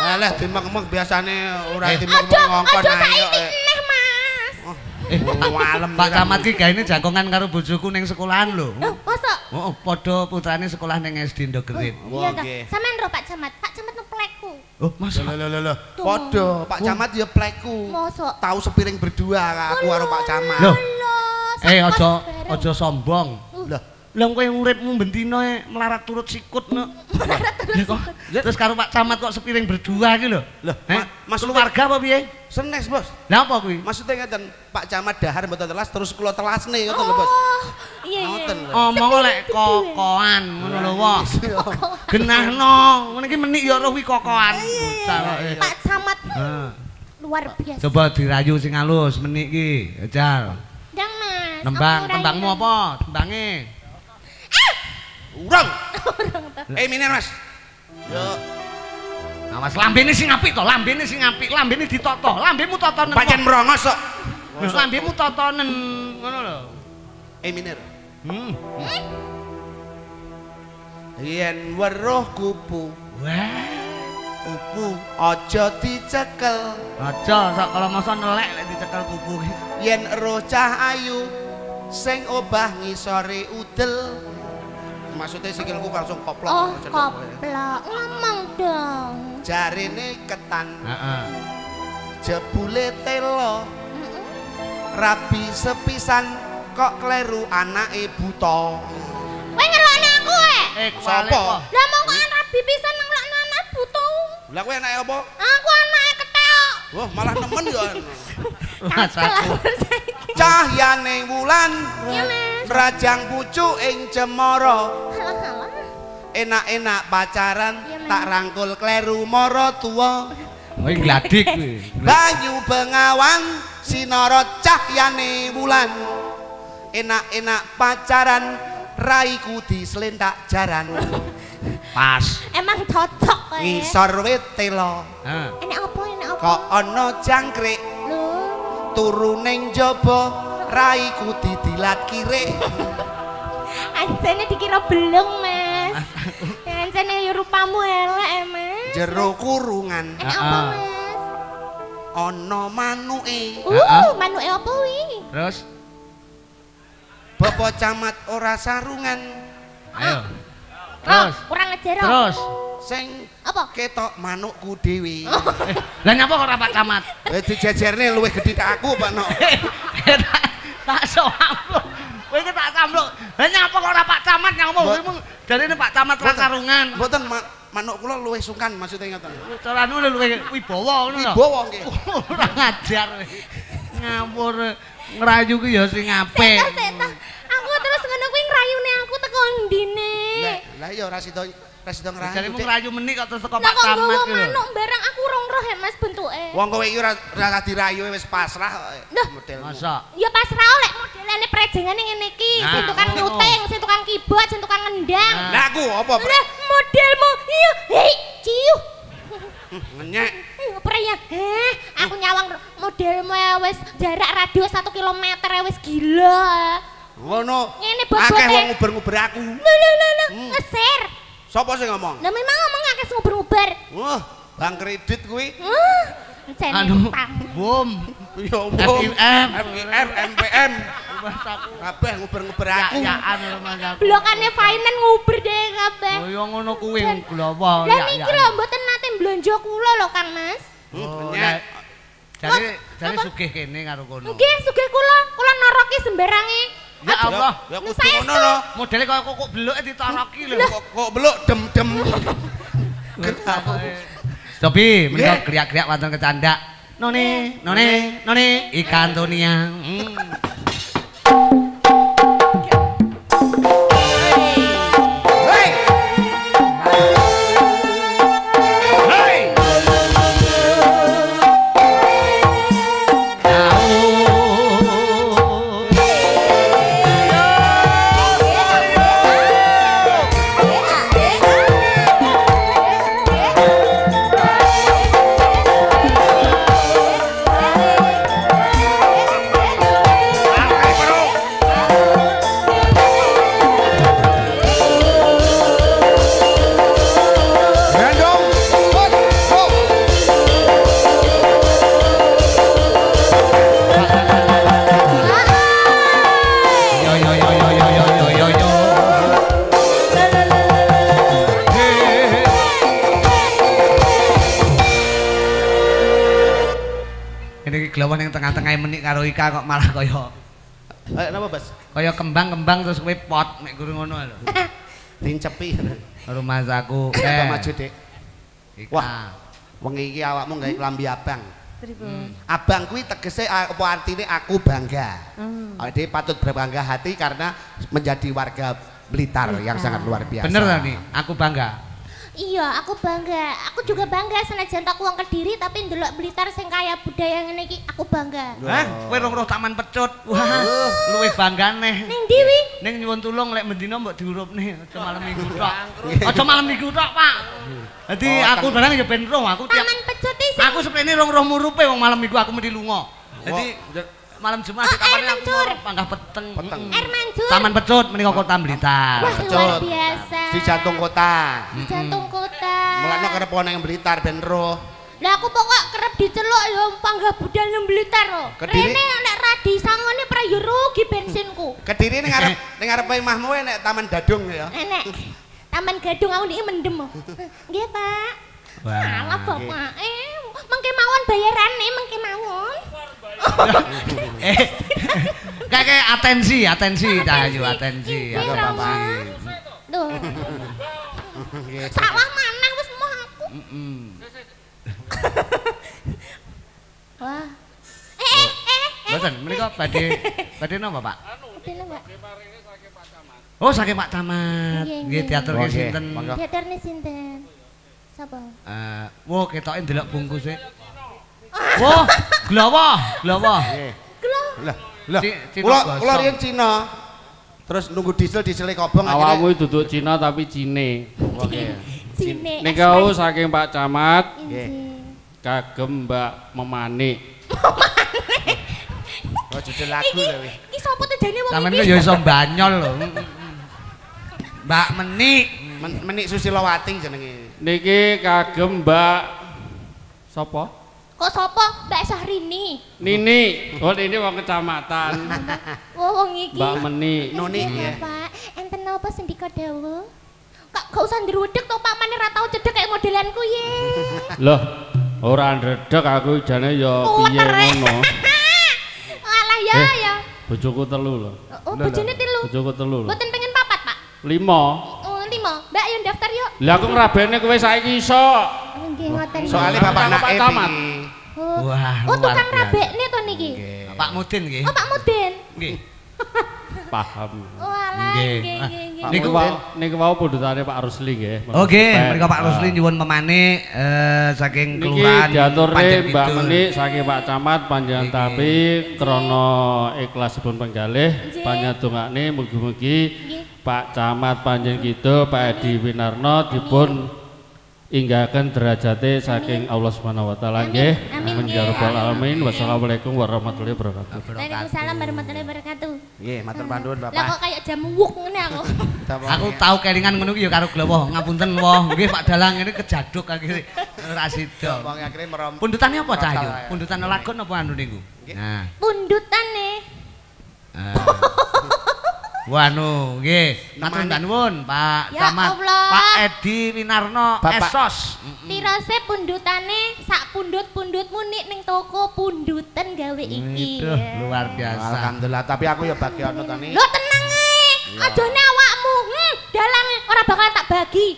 B: Alah dimek-mek biasane ora
A: Eh.
C: Aja,
B: ngongkon ae kok. eh.
C: Mas.
A: Eh,
B: Walem
A: Pak Camat ki gaene jagongan karo bojoku ning sekolahan lho.
C: Oh, masa?
A: Oh, padha putrane sekolah ning SD Ndogerit.
C: Iya ta.
B: nggih.
C: Sampean ro Pak Camat. Pak Camat nepleku.
A: Oh, Mas.
B: Lho lho lho lho. Padha Pak Camat ya pleku.
C: Masa?
B: Tahu sepiring berdua aku karo Pak Camat.
C: Alah,
A: Eh, aja aja sombong.
B: Lah,
A: Lah kowe uripmu bendina e melarat turut sikut no. Ya kok. Terus karo Pak Camat kok sepiring berdua iki lho.
B: Loh,
A: Eh,
B: Ma- maksudnya-
A: keluarga apa piye?
B: senes, Bos.
A: Lah apa kuwi?
B: Maksudnya ngeten, Pak Camat dahar mboten telas terus kula telasne ngoten lho, Bos.
C: Oh, iya iya.
B: Ngoten lho.
A: Omong lek kokoan ngono lho wah. Genahno. Ngene iki menik ya roh kuwi kokoan. Kok, eh.
C: Pak Camat luar biasa.
A: Coba dirayu sing halus menik iki, Jal. Nembang,
C: Aku ora
A: tembangmu
C: ingat.
A: apa? Tembange.
B: Urung.
C: Urung to.
B: Eh miner Mas. Yo
A: Nah, Mas, lambene sing apik to, lambene sing apik, lambene ditoto, lambemu totonen.
B: pancen merongos kok.
A: Wis lambemu totonen ngono lho.
B: Eh miner.
A: Hmm.
B: Yen weruh kupu,
A: Wah.
B: kupu aja dicekel.
A: Aja sak kalau masa nelek lek dicekel kuku ki.
B: Yen roh cah ayu sing obah ngisore udel. Maksudnya sikilku langsung koplok.
C: Oh, koplok. Ngomong dong.
B: Jarine ketan,
A: Heeh.
B: jebule telo, rabi sepisan kok kleru anake buta.
C: Kowe ngelokne aku e.
A: Eh,
B: Sapa?
C: Lah mong kok rabi pisan ngelokne anak butuh.
B: Lah kowe anake apa?
C: Aku anake ketok.
B: Wah, malah nemen ya.
A: Mas aku.
B: Cahyane wulan
C: Iya.
B: Rajang pucuk ing cemara.
C: Halah-halah.
B: Enak-enak pacaran tak rangkul kleru mara tuwa.
A: Oh, gladik.
B: Banyu bengawan sinara cahyane wulan. Enak-enak pacaran raiku dislentak jaran.
A: Pas.
C: Emang cocok kowe.
B: Ngisor wit telo.
C: Enak apa? Enak apa?
B: kok ana jangkrik
C: Lho.
B: turu ning jaba raiku didilat kirik.
C: Anjene dikira beleng, Mas. Anjene yo rupamu elek, eh, Mas.
B: Jero kurungan
C: Enak
A: Ah,
C: apa,
A: ah.
C: Mas?
B: ana manuke.
C: Uh, manuke apa wi?
A: Terus
B: Bapak camat ora sarungan
A: ayo.
C: Oh,
A: Terus.
C: kurang ajar.
A: Terus.
B: sing
C: Apa?
B: ketok manukku dhewe.
A: Eh, Lah nyapa kok ora Pak Camat?
B: Eh dijejerne luwih gedhe kak aku, Pak Nok.
A: tak sampluk. Kowe iki tak sampluk. Lah nyapa kok ora Pak Camat ngomong
B: Mbok-
A: kowe mung jarine Pak Camat ora
B: Mboten.
A: karungan.
B: Mboten ma- manuk kula luwih sungkan maksudnya ngoten.
A: Carane luwih wibawa ngono lho.
B: Wibawa nggih.
A: Ora ngajar. Ngawur ngrayu ki ya sing apik.
C: Aku terus ngono kuwi ngrayune aku teko ndine.
B: Lah lah ya ora sida sida
A: Jare
B: ngerayu.
A: mung
B: Dik.
A: ngrayu menik kok terus teko
C: Lah
A: Pak
C: kok
A: Camat
C: nggawa
A: ki lho.
C: manuk barang aku rong roh ya Mas bentuke.
B: Wong kowe iki ora ora dirayu wis pasrah kok, modelmu.
A: Masa
C: Ya pas ra oleh modelane prejengane ngene iki,
A: Nah,
C: sing tukang
A: ngono.
C: nyuting, sing tukang keyboard, sing tukang ngendang.
A: Nah.
B: Lah aku apa? Pak?
C: Lah modelmu iya, hei, ciu.
B: Ngenyek.
C: Hmm, Apa ya? Heh, aku nyawang modelmu ya wis jarak radius 1 km ya wis gila.
B: Ngono.
C: Ngene bobote.
B: Akeh wong nguber-nguber aku.
C: Lho lho lho lho,
B: Hmm.
C: ngeser.
B: Sapa sing ngomong?
C: Lah memang ngomong akeh sing nguber-nguber.
B: Wah, bang kredit kuwi.
C: Wah, encene
A: anu bom.
B: Ya ampun.
A: FIM.
B: FIM, MPM. Kabeh nguber-nguber aku.
A: ya-yaan lho Mas aku.
C: Blokane finance nguber deh kabeh.
A: Oh ya ngono kuwi glowo
C: Lah niki lho mboten nate blonjo kula lho Kang Mas.
B: Hmm,
A: Oh. Jare jare
C: Apa?
A: sugih kene karo kono.
C: Nggih, sugih kula, kula noroki sembarange.
A: Ya Allah,
B: Ya kudu ngono lho.
A: modele kaya kokok beluke ditoroki lho.
B: Kok kok beluk dem-dem.
A: Sobi, menika
B: Nggih.
A: kriak-kriak wonten kecandak. None, none, none ikan tonia. Hmm. Tengah-tengah menik karo Ika kok malah kaya
B: Eh, napa, Bas?
A: kaya kembang-kembang terus kowe pot nek guru ngono lho.
B: Dincepi.
A: Rumah aku.
B: Coba
A: Eh,
B: maju, Dik.
A: Ika.
B: Wah. Wengi iki awakmu gawe klambi abang.
C: Pripun?
B: Abang kuwi tegese apa artine aku bangga.
C: Hmm.
B: Awake dhewe patut berbangga hati karena menjadi warga Blitar yang sangat luar biasa.
A: Bener ta nih? Aku bangga.
C: Iya, aku bangga. Aku juga bangga senajan tak uang Kediri tapi ndelok Blitar sing kaya budaya ngene iki, aku bangga.
A: Hah, kowe rong roh taman pecut. Wah, luwih banggane.
C: Ning ndi wi?
A: Ning nyuwun tulung lek mendina mbok diurupne aja malam minggu tok. Aja malam minggu tok, Pak. Dadi
B: Oh,
A: aku barang ya ben roh, aku tiap
C: Taman Pecut iki
A: aku seprene rong roh murupe wong malam minggu aku mesti lunga. Dadi malam Jumat
C: Oh,
A: di kapan
C: air
A: aku mau panggah peteng.
B: Peteng.
C: Air mancur.
A: Taman Pecut menika kota Blitar.
C: Wah, luar
B: Pecut.
C: biasa.
B: Di jantung kota.
C: Di jantung kota.
B: Mulane kerep ana yang Blitar ben roh.
C: Lah aku pokok kerep diceluk ya panggah budal nang Blitar lho.
B: Kediri-
C: Rene nek radi sangone pra yo rugi bensinku.
B: Kediri ning arep ning arep omahmu nek Taman Dadung ya.
C: Enek. Taman Gadung aku niki mendem. oh. Nggih, Pak.
A: Wah,
C: Alah bapak, eh mengke mawon bayarane mengke mawon.
A: Eh. Kayak atensi, atensi, Cahayu, atensi. Aku
C: Rawon.
A: Bapak.
C: Tuh, sawah mana wis mau aku. Wah. Eh, eh, eh.
A: Mboten, menika badhe badhe napa, Pak?
C: Lah, Pak.
A: Oh, saking Pak Camat.
C: Nggih,
A: Nggih, teater sinten?
C: Teaternya sinten? Sapa?
A: Eh, wo ketoke ndelok bungkuse. Wo, glowo, glowo.
B: Lah, lah. Kula kula riyen Cina. Terus nunggu diesel diesel kobong akhirnya-
D: Awakmu duduk Cina tapi Cine.
B: Oke.
C: Cine.
D: Nikau saking Pak Camat
B: Nggih.
D: kagem Mbak Memanik.
B: Oh, judul lagu
C: Iki,
B: lho. wih.
C: iki sapa tuh jane wong
A: Sampeyan
C: iki?
A: ku ya iso banyol lho. Mbak Menik.
B: Men- Menik Susilowati jenenge.
D: Niki kagem Mbak sapa?
C: Kok sapa? Mbak Syahrini.
D: Nini. Oh ini wong kecamatan.
C: Oh, wong iki.
D: Mbak Meni.
B: Noni
C: Iya,
B: ya.
C: Pak. Enten apa sendika dawuh? Kak gak usah ndrudek to Pak Mane ra tau cedek kayak modelanku ye.
D: Loh, ora ndredeg aku jane ya piye ngono.
C: Alah ya
D: Eh.
C: ya.
D: Bojoku telu lho.
C: Oh, bojone tilu.
D: Bojoku telu lho.
C: Mboten pengen papat, Pak.
D: Lima.
C: Lima. Mbak ayo daftar yuk.
D: Lah aku ngrabene kowe saiki iso.
C: Oh, nggih ngoten.
B: Soalnya
D: Pak
B: Bapak
D: Camat.
B: iki.
C: Oh,
A: Wah,
C: oh tukang rabekne to niki.
B: Nggih.
A: Pak Mudin nggih.
C: Oh, Pak Mudin.
A: Nggih.
D: Paham.
C: Oh, alah
A: Nggih.
C: nggih
A: Ah,
C: nggih.
D: Niku wau niku wau pundutane Pak Rusli nggih.
A: Oke,
D: Baik.
A: mereka Pak. Rusli nyuwun pemanik eh saking kelurahan Panjen
D: Mbak. Meni saking Pak Camat
A: Niki.
D: tapi krana ikhlasipun penggalih
C: Nggih.
D: panjenengan dongakne mugi-mugi. Pak Camat Panjen Kidul Pak Edi Winarno dipun inggahaken derajate saking Allah Subhanahu wa taala
C: Amin.
D: nggih.
C: Amin,
D: ya rabbal alamin. Wassalamualaikum warahmatullahi wabarakatuh.
C: Waalaikumsalam warahmatullahi wabarakatuh.
B: Nggih, matur panuwun
C: Lah kok
B: Bapak.
C: kayak jam wuk ngene aku.
A: Aku tahu kelingan ngono ki ya karo glowo. Ngapunten woh, nggih Pak Dalang ini kejaduk akhirnya ora sida.
B: Wong akhirnya merom.
A: Pundutannya apa Cah?
B: Ya.
A: Pundutan lagon apa anu niku?
B: Nggih.
A: Nah.
C: Pundutane.
A: eh. Wah anu, nggih. Matur nuwun Pak
C: Ya
A: Camat.
C: Allah.
A: Pak Edi Winarno
B: Bapak.
A: Esos.
C: Tirose pundutane sak pundut-pundutmu nik ning toko pundutan gawe iki.
A: Itu luar biasa.
B: Alhamdulillah, tapi aku ya bagi ono to nih.
C: Lo tenang ae. Ajane awakmu. Hmm, dalang ora bakal tak bagi.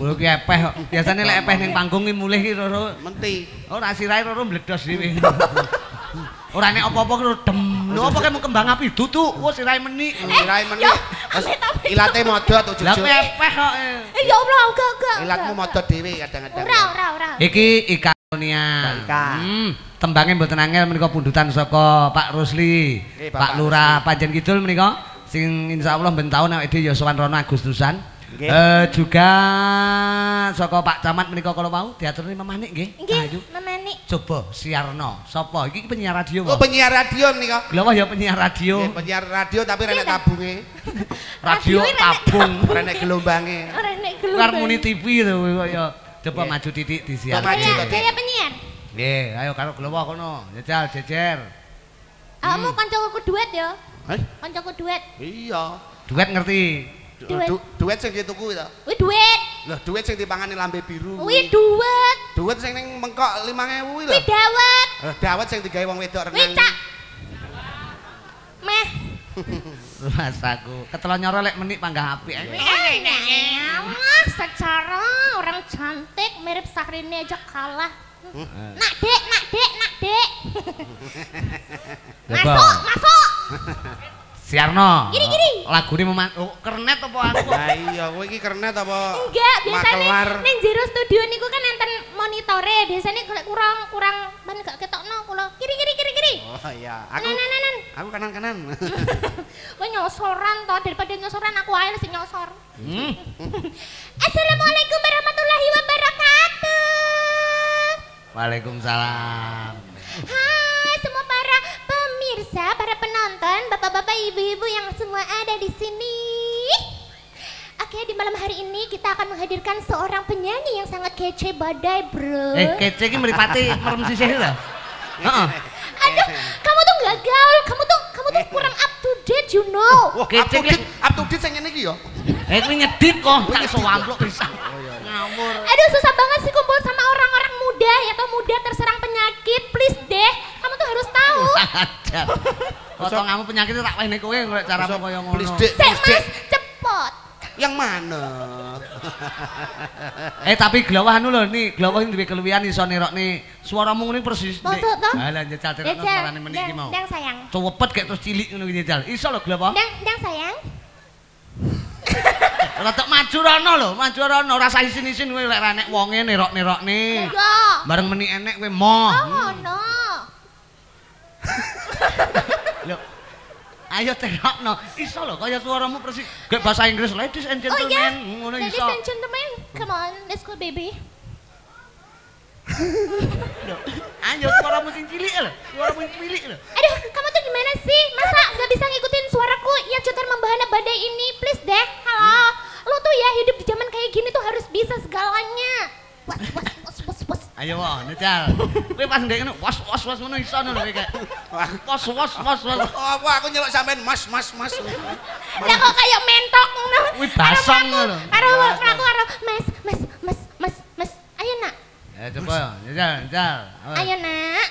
A: Lho ki epeh kok. Biasane lek epeh ning panggung ki mulih ki roro
B: Menti.
A: ora sirahe roro mbledos dhewe. Ora nek apa-apa ki dem. Lho apa kayak mau kembang api dudu, wis sirahe meni.
B: Kirai meni.
C: yo,
B: Terus
C: amit, amit.
B: Ilate modot tuh
A: Lah
B: jujur.
A: kowe epeh kok. eh.
C: Eh ya Allah, enggak enggak.
B: Ilatmu modot dhewe kadang-kadang.
C: Ora ora ora.
A: Iki Ika Sonia.
B: Mbak Ika.
A: Hmm, tembange mboten angel menika pundutan saka Pak Rusli. Pak Lurah Panjen Kidul menika sing insyaallah ben taun awake dhewe ya sowan rono Agustusan.
B: Nggih.
A: Eh juga saka Pak Camat menika kala wau diaturne memanik nggih.
C: Nggih,
A: Ayo
C: memani.
A: coba siarno. Sapa? Iki penyiar radio
B: Oh,
A: kok.
B: penyiar radio kok.
A: Lha wah ya penyiar radio.
B: Nggih, penyiar radio tapi renek tabunge.
A: Radio
C: renek
A: tabung.
B: Renek gelombange.
C: Ora nek
A: Harmoni
C: gelombang.
A: TV to kaya coba
B: Nggih.
A: maju titik
B: Kok
A: disiar.
B: maju tadi?
C: saya penyiar.
A: Nggih, ayo karo glowo kono. Jajal jejer.
C: Kamu kancaku duet ya.
B: Hah?
C: Kancaku duet.
B: Iya.
A: Duet ngerti.
B: Du-
C: Duet.
B: du- Duet sing dituku itu.
C: Wih duet.
B: Lah duet sing dipangani lambe biru.
C: Wih duet.
B: Duet sing ning mengkok 5000 kuwi lho.
C: Wih dawet.
B: Eh, dawet sing digawe wong wedok
C: Wih
B: renang.
C: cak. Meh.
A: Rasaku. Ketelon nyoro lek menik panggah apik.
C: Wah, secara orang cantik mirip Syahrini aja kalah. Nak dek, nak dek, nak dek. Masuk, masuk.
A: Siarno.
C: Gini-gini.
A: Lagune meman oh, kernet apa aku?
B: Lah iya, kowe iki kernet apa?
C: Enggak, biasanya
B: Makelar.
C: ning jero studio niku kan enten monitore. Biasanya kalau kurang kurang ban gak ketokno kula. Kiri kiri kiri kiri.
B: Oh iya, aku
C: Nan nan nan, nan.
B: aku kanan-kanan.
C: Kowe nyosoran to daripada nyosoran aku ae sing nyosor.
A: Hmm.
C: Assalamualaikum warahmatullahi wabarakatuh.
A: Waalaikumsalam.
C: Hai semua para pemirsa, para penonton, bapak-bapak, ibu-ibu yang semua ada di sini. Oke, di malam hari ini kita akan menghadirkan seorang penyanyi yang sangat kece badai, bro.
A: Eh, kece iki mripate merem sisih lho. Heeh.
C: Aduh, kamu tuh nggak gaul, kamu tuh kamu tuh kurang up to date, you know.
B: Wah,
A: Kece
B: up to date, up to date sing ngene iki ya.
A: Eh, kuwi nyedit kok, tak iso wampluk bisa. Ngawur.
C: Aduh, susah banget sih kumpul sama orang-orang muda atau muda terserang penyakit. Please deh,
A: Wadah. Kok kamu penyakitnya tak wene kowe golek cara
B: apa
A: kaya ngono.
C: Sik Mas, cepot.
B: Yang mana?
A: eh tapi glowah anu lho ni, glowah duwe keluwihan iso nirokne suaramu ngene persis.
C: Maksud
A: to? Halah nyecal
C: tenan
A: suarane meniki mau.
C: Ndang sayang.
A: Cepet kayak terus cilik ngono nyecal. Iso lho glowah.
C: Ndang ndang sayang.
A: Rata maju rono lho, maju rono rasa isin-isin kowe lek ra nek wonge
C: nirok-nirokne.
A: Bareng meni enek kowe moh.
C: Oh ngono.
A: Lho. Ayo terokno. Iso lho kaya suaramu persis. Kayak bahasa Inggris ladies and
C: Oh iya.
A: gentlemen. Ngono
C: Ladies
A: iso.
C: and gentlemen, come on, let's go baby.
A: Lho, Ayo suaramu sing cilik lho. Suaramu sing cilik lho.
C: Aduh, kamu tuh gimana sih? Masa nggak bisa ngikutin suaraku yang cutar membahana badai ini? Please deh, halo. Lo tuh ya hidup di zaman kayak gini tuh harus bisa segalanya.
A: Ayo wae, Nejal. Kowe pas ndek ngono, was was was ngono iso ngono kowe kayak. Was was was was.
B: Oh, aku aku nyelok sampean Mas, Mas, Mas.
C: Lah kok kayak mentok ngono.
A: Wih, basong ngono.
C: aku, Karo aku karo mas, mas, mas, mas, mas. Ayo nak,
A: Ya coba, Nejal, Nejal.
C: ayo nak.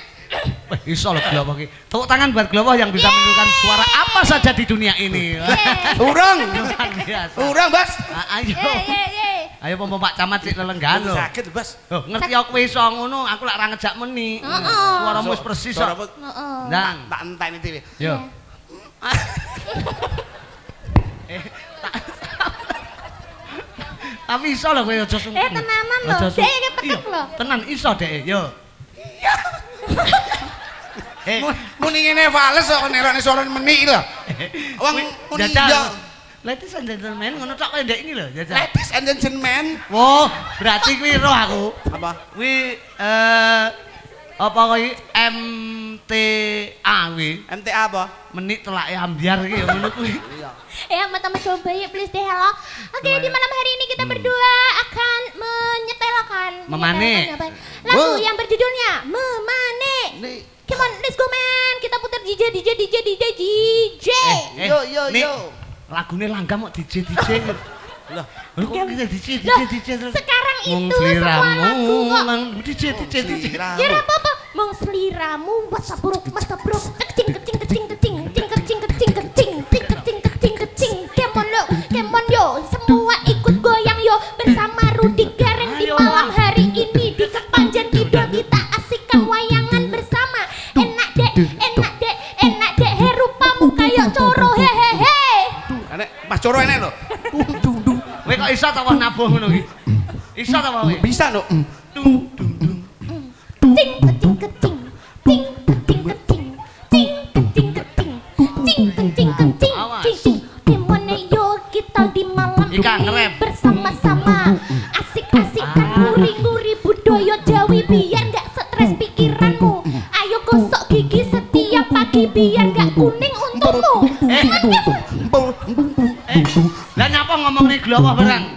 A: Iso lho glowah iki. Tepuk tangan buat glowah yang bisa menirukan suara apa saja di dunia ini.
B: Urang. Urang, Bas.
A: Ah, Ayo. Ayo pom Pak Camat sik lelenggan lho.
B: Sakit, Bas.
A: Oh, ngerti aku iso ngono, aku lak ra ngejak meni.
C: Heeh.
A: Suaramu wis persis kok.
C: Heeh.
A: Ndang.
B: Tak enteni dhewe.
A: Yo. Eh, tak- Tapi iso lho kowe aja sungkan.
C: Eh, tenanan lho. Dek, ketekek
A: Iya,
C: lho.
A: Tenan iso dek, yo. Eh,
B: Mu- Muni ngene fales kok nerone suara meni lho. Wong muni iya.
A: Ladies and gentlemen, ngono tok kowe ndek iki lho, jajal.
B: Ladies and gentlemen.
A: Wo, berarti kuwi roh aku.
B: Apa?
A: Kuwi eh apa kuwi MTA kuwi.
B: MTA apa?
A: Menit telake ambiar iki ya ngono kuwi.
C: Eh, teman coba ya please deh hello. Oke, di malam hari ini kita berdua akan menyetelkan
A: Memane.
C: menyetelkan apa? Lagu yang berjudulnya Memane.
B: Nih.
C: Come on, let's go man. Kita putar DJ DJ DJ DJ DJ.
A: Eh,
B: Yo, yo,
A: Nik,
B: yo.
A: Lagune langgam kok DJ DJ.
B: Lah,
A: kok kita DJ, DJ, DJ.
C: Sekarang itu seliramu,
A: semua
C: lagu kok.
A: DJ, DJ, DJ.
C: Ya apa-apa, mong seliramu, masa buruk, masa buruk.
A: Nabuh ngono iki? Iso ta kowe?
B: Bisa lho.
A: Dung dung dung.
C: ting ting kecing kecing ting kecing kecing ting kecing kecing
A: Awas.
C: cing cing di mana yo kita di malam ini bersama-sama asik-asikan nguri-nguri budaya Jawi biar nggak stres pikiranmu ayo gosok gigi setiap pagi biar nggak kuning untungmu
A: Eh, lah nyapa ngomong nih glowah barang?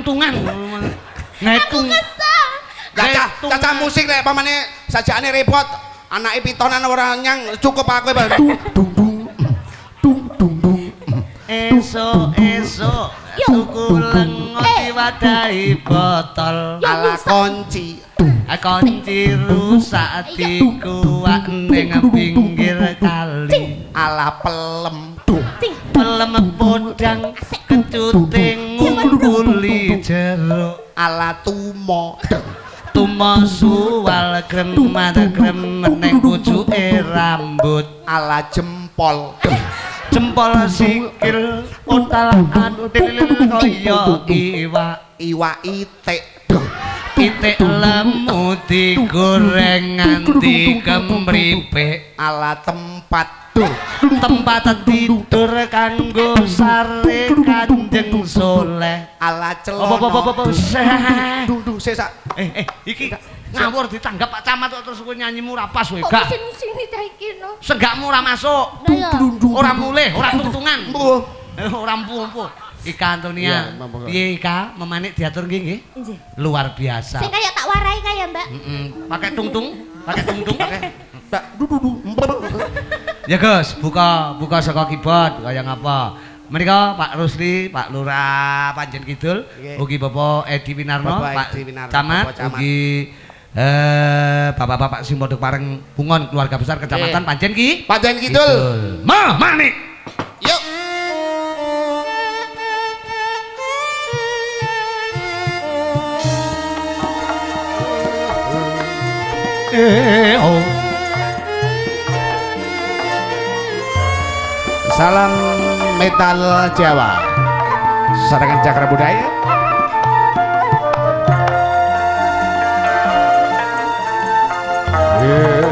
A: Tungtungan. Ngetung.
E: Kesel.
B: Caca, caca musik lek pamane sajane repot. Anake pitonan ora nyang cukup aku Bang. Dung dung dung dung dung.
A: Esok esok
E: Yo.
A: tuku lengo diwadahi botol.
B: Ala konci.
A: Kunci rusak dikuak ning pinggir kali.
B: Ala pelem.
A: Pelem podang kecuting jeruk.
B: Ala tumo.
A: Tumo suwal gremet gremet ning pucuke rambut.
B: Ala jempol.
A: Jempol sikil utal atil kaya iwak.
B: Iwa itik.
A: Itik lemu digoreng nganti kemripik.
B: Ala tempat.
A: Tempat tidur kanggo sare Kanjeng Soleh.
B: Ala
A: Apa apa apa apa.
B: celono.
A: Eh eh iki ngawur ditanggap Pak Camat kok terus kowe nyanyimu ora pas kowe gak.
E: sini sini ta iki no.
A: Segakmu ora masuk. Ora mulih, ora.
B: Mbuh.
A: Eh, Ora empu-empu. Ika
F: Iya,
A: Antonia. Piye Ika? Memanik diatur nggih nggih?
E: Nggih.
A: Luar biasa.
E: Sing kaya tak warai kaya, Mbak.
A: Mm-mm. Pakai tungtung, pakai tungtung, pakai. Ya Gus, buka buka saka keyboard kaya ngapa? Mereka Pak Rusli, Pak Lurah Panjen Kidul,
B: Nggih.
A: ugi Bapak Edi Winarno, Pak
B: Edi Winarno,
A: Camat,
B: Bapak Camat.
A: ugi eh Bapak-bapak sing padha pareng bungon keluarga besar Kecamatan
B: Nggih.
A: Panjen Ki.
B: Panjen Kidul.
A: Mah, manik.
B: Yuk.
A: Eh, oh.
B: Salam metal Jawa. Sarangan Cakra Budaya.
E: Mung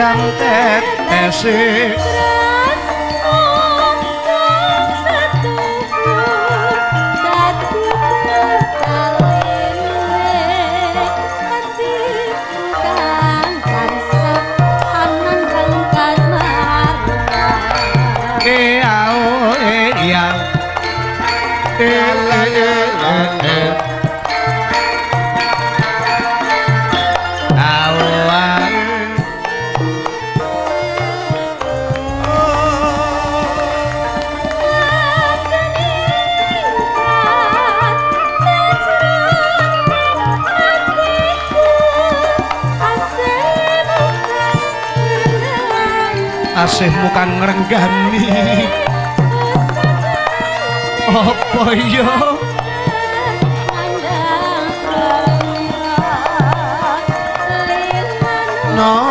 A: ngidam tetesi Asihmu kan ngrenggani. Apa iya? No no.